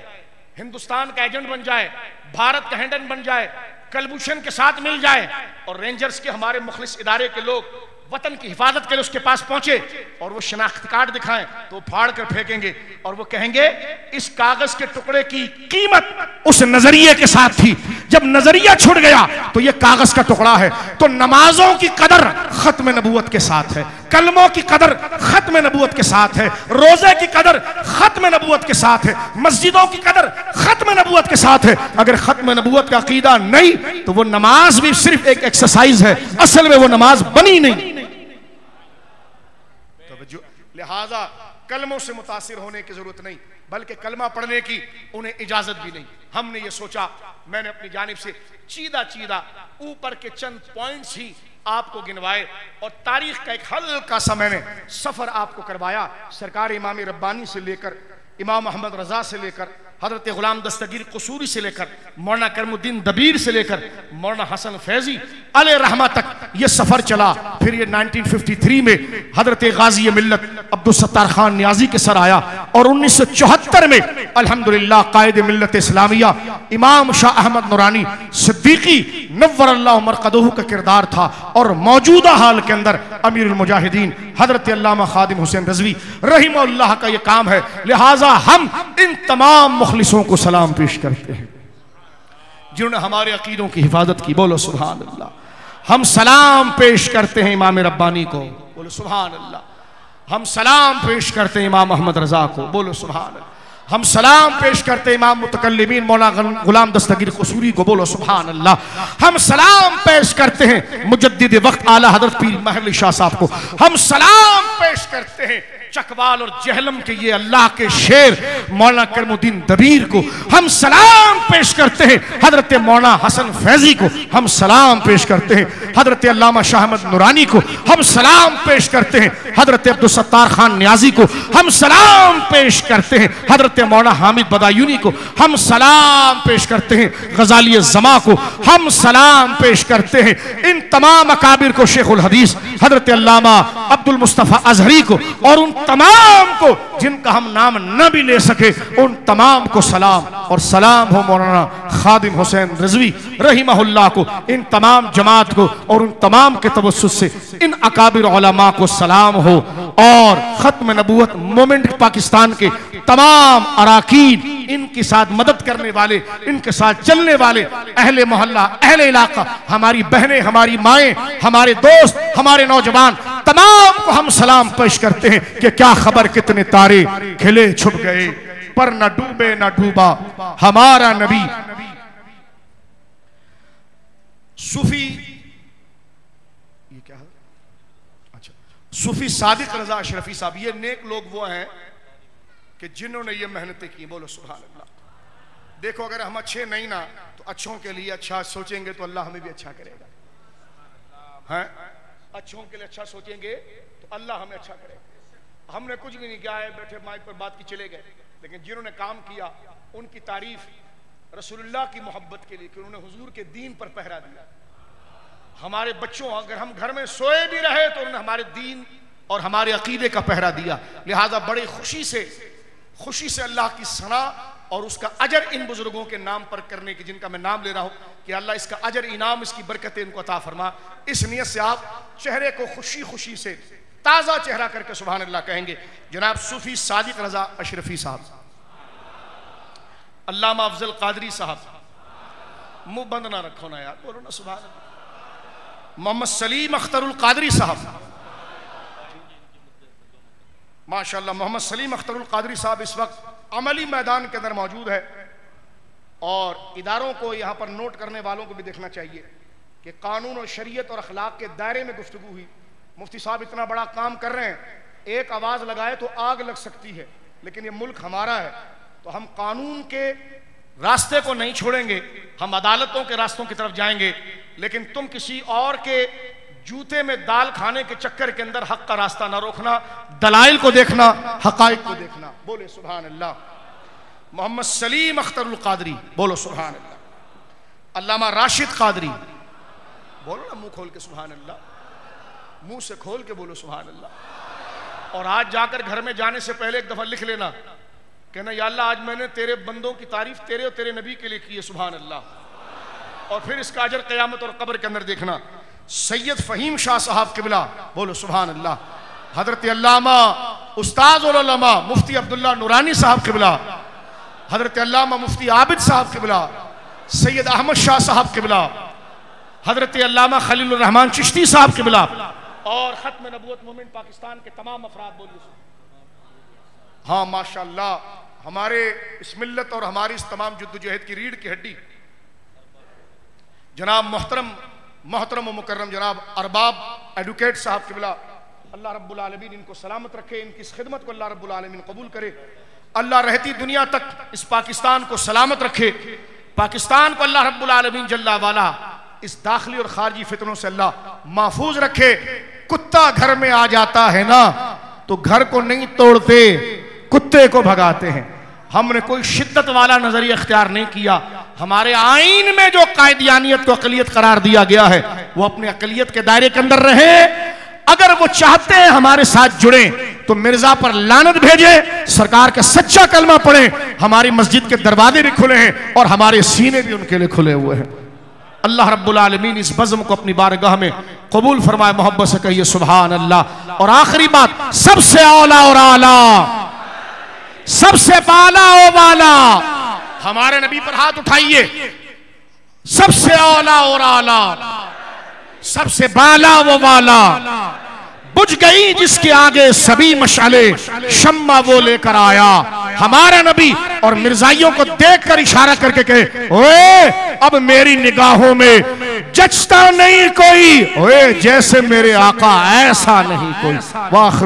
हिंदुस्तान का एजेंट बन जाए, भारत का हैंडन बन जाए, कलभूषण के साथ मिल जाए और रेंजर्स के हमारे मुखलिस इदारे के लोग वतन की हिफाजत के लिए उसके पास पहुँचे और वो शनाख्त कार्ड दिखाएँ तो फाड़ कर फेंकेंगे और वो कहेंगे, इस कागज़ के टुकड़े की कीमत उस नज़रिए के साथ थी। जब नज़रिया छुट गया तो ये कागज़ का टुकड़ा है। तो नमाजों की कदर खत्म नबूत के साथ है। कलमों की कदर खत्म नबूत के साथ है। रोज़े की कदर खत्म नबूत के साथ है। मस्जिदों की कदर खत्म नबूत के साथ है। अगर खत्म नबूत का अकीदा नहीं तो वो नमाज़ भी सिर्फ़ एक एक्सरसाइज है। असल में वो नमाज़ बनी नहीं। लिहाजा कलमों से मुतासर होने की ज़रूरत नहीं, बल्कि कलमा पढ़ने की उन्हें इजाज़त भी नहीं। हमने ये सोचा, मैंने अपनी जानब से चीदा चीदा ऊपर के चंद पॉइंट ही आपको गिनवाए और तारीख का एक हल्का सा मैंने सफ़र आपको करवाया। सरकार इमाम रब्बानी से लेकर, इमाम मोहम्मद रजा से लेकर हज़रत गुलाम दस्तगीर कसूरी से लेकर मौलाना करमुद्दीन दबीर से लेकर मौलाना हसन फैजी अल रहमा तक ये सफ़र चला। फिर ये 1953 में हज़रत गाजी मिल्लत अब्दुल सत्तार खान न्याजी के सर आया और 1974 में अल्हम्दुलिल्लाह कायद मिल्लत इस्लामिया इमाम शाह अहमद नूरानी सिद्दीकी नवर अल्लाह मरकदोह का किरदार था और मौजूदा हाल के अंदर अमीर मुजाहिदीन, हज़रत खादिम हुसैन रजवी रही का ये काम है। लिहाजा हम इन तमाम मुखलिसों को सलाम पेश करते हैं। जिन्होंने हमारे अकीदों की हिफाजत की, बोलो सुबहान अल्लाह हम सलाम पेश करते हैं इमाम रब्बानी को, बोलो सुबहान अल्लाह हम सलाम पेश करते हैं इमाम मोहम्मद रजा को, बोलो सुबहान हम सलाम पेश करते हैं इमाम मुतकलमीन मौला गुलाम दस्तगीर कसूरी को, बोलो सुबहान अल्लाह हम सलाम पेश करते हैं मुजद्दिद वक्त आला हज़रत पीर महल शाह साहब को। हम सलाम पेश करते हैं चकवाल और जहलम के ये अल्लाह के शेर मौलाना करमुद्दीन दबीर को हम सलाम पेश करते हैं। हज़रत मौलाना हसन फैजी को हम सलाम पेश करते हैं। हज़रत अल्लामा शाहमद नूरानी को हम सलाम पेश करते हैं। हज़रत अब्दुल सत्तार खान न्याजी को हम सलाम पेश करते हैं। हज़रत मौलाना हामिद बदायूनी को हम सलाम पेश करते हैं। गजाली जमा को हम सलाम पेश करते हैं। इन तमाम अकाबिर को शेखुल हदीस, हज़रत अब्दुल मुस्तफ़ा अजहरी को और उन तमाम को, जिनका हम नाम न भी ले सके, उन तमाम को सलाम। और सलाम हो मौलाना खादिम हुसैन रजवी रही को, इन तमाम जमात को, और उन तमाम के तवसत से, इन अकाबिर को सलाम हो। और ख़त्म नबूत मोमेंट पाकिस्तान के तमाम अरकान, इनके साथ मदद करने वाले, इनके साथ चलने वाले, अहले मोहल्ला, अहले इलाका, हमारी बहनें, हमारी माएँ, हमारे दोस्त, हमारे नौजवान, तमाम को हम सलाम पेश करते हैं कि क्या खबर, कितने तारे खिले छुप गए, पर न डूबे, न डूबा, हमारा नबी, सूफी ये क्या है अच्छा सूफी सादिक रजा अशरफी साहब, ये नेक लोग वो हैं कि जिन्होंने ये मेहनतें की, बोलो सुबह अल्लाह देखो, अगर हम अच्छे नहीं ना तो अच्छों के लिए अच्छा सोचेंगे तो अल्लाह हमें भी अच्छा करेगा। हैं? अच्छों के लिए अच्छा सोचेंगे तो अल्लाह हमें अच्छा करेगा। हमने कुछ भी नहीं किया है, बैठे माइक पर बात की, चले गए। लेकिन जिन्होंने काम किया, उनकी तारीफ़ रसूलुल्लाह की मोहब्बत के लिए कि उन्होंने हुजूर के दीन पर पहरा दिया। हमारे बच्चों, अगर हम घर में सोए भी रहे तो उन्होंने हमारे दीन और हमारे अकीदे का पहरा दिया। लिहाजा बड़ी खुशी से खुशी से अल्लाह की सना और उसका अजर इन बुज़ुर्गों के नाम पर करने की, जिनका मैं नाम ले रहा हूँ, कि अल्लाह इसका अजर, इनाम, इसकी बरकत इनको अता फरमा। इस नीयत से आप चेहरे को खुशी खुशी से, ताज़ा चेहरा करके सुबह अल्लाह कहेंगे, जनाब सूफी सादिक रजा अशरफी साहब। अल्लामा अफजल कादरी साहब। मुँह बंद ना रखो ना यार, बोलो ना सुबह मोहम्मद सलीम अख्तरुल कादरी साहब। माशाल्लाह, मोहम्मद सलीम अख्तरुल कादरी साहब इस वक्त अमली मैदान के अंदर मौजूद है। और इदारों को यहाँ पर नोट करने वालों को भी देखना चाहिए कि कानून और शरीयत और अखलाक के दायरे में गुफ्तु हुई। मुफ्ती साहब इतना बड़ा काम कर रहे हैं, एक आवाज़ लगाए तो आग लग सकती है, लेकिन ये मुल्क हमारा है। तो हम कानून के रास्ते को नहीं छोड़ेंगे, हम अदालतों के रास्तों की तरफ़ जाएँगे, लेकिन तुम किसी और के जूते में दाल खाने के चक्कर के अंदर हक का रास्ता ना रोकना, दलाइल को देखना, हकाइक को देखना। बोले सुबह अल्लाह मोहम्मद सलीम अख्तर कादरी, बोलो सुबह अल्लाह अल्लामा राशिद कादरी, बोलो ना मुँह खोल के सुबह अल्लाह मुँह से खोल के बोलो सुबह अल्लाह और आज जाकर घर में जाने से पहले एक दफ़ा लिख लेना। कहना, या अल्लाह, आज मैंने तेरे बंदों की तारीफ़ तेरे और तेरे नबी के लिए की है सुबह अल्लाह और फिर इसका अजर क़यामत और कब्र के अंदर देखना, सैयद फ़हीम शाह साहब किबला, बोलो सुबहान अल्लाह हज़रत अल्लामा, उस्ताद मुफ्ती अब्दुल्ला नूरानी साहब किबला, हज़रत अल्लामा मुफ्ती आबिद साहब किबला, सैयद अहमद शाह साहब किबला, हज़रत अल्लामा खलील रहमान चिश्ती साहब किबला। और ख़त्म नबूत मोमेंट पाकिस्तान के तमाम अफराद बोलिए हाँ माशा हमारे इस मिल्लत और हमारी इस तमाम जद्दोजहद की रीढ़ की हड्डी। जनाब मोहतरम मोहतरम मुकर्रम जनाब अरबाब एडवोकेट साहब किबला, अल्लाह रब्बुल इनको सलामत रखे, इनकी इस खिदमत को अल्लाह रब्बुल आलमीन कबूल करे। अल्लाह रहती दुनिया तक इस पाकिस्तान को सलामत रखे। पाकिस्तान को अल्लाह रब्बुल आलमीन जल्ला वाला इस दाखिली और खारजी फितरों से अल्लाह महफूज रखे। कुत्ता घर में आ जाता है ना तो घर को नहीं तोड़ते। कुत्ते को भगाते हैं। हमने कोई शिद्दत वाला नज़रिया अख्तियार नहीं किया। हमारे आइन में जो कायदियानियत को अकलियत करार दिया गया है, वो अपने अकलियत के दायरे के अंदर रहे। अगर वो चाहते हैं हमारे साथ जुड़े तो मिर्ज़ा पर लानत भेजे, सरकार का सच्चा कलमा पढ़े। हमारी मस्जिद के दरवाजे भी खुले हैं और हमारे सीने भी उनके लिए खुले हुए हैं। अल्लाह रब्बुल आलमीन इस बज़म को अपनी बारगाह में कबूल फरमाए, मोहब्बत से कहिए सुबहान अल्लाह। और आखिरी बात, सबसे औला और आला सबसे बाला ओ बाला हमारे नबी पर हाथ उठाइए। सबसे औला और आला सबसे बाला वो बाला बुझ गई जिसके आगे सभी मशाले शम्मा वो लेकर आया। हमारा नबी और मिर्जाइयों को देखकर इशारा करके कहे ओए अब मेरी निगाहों में जचता नहीं कोई। ओए जैसे मेरे आका ऐसा नहीं कोई। वाह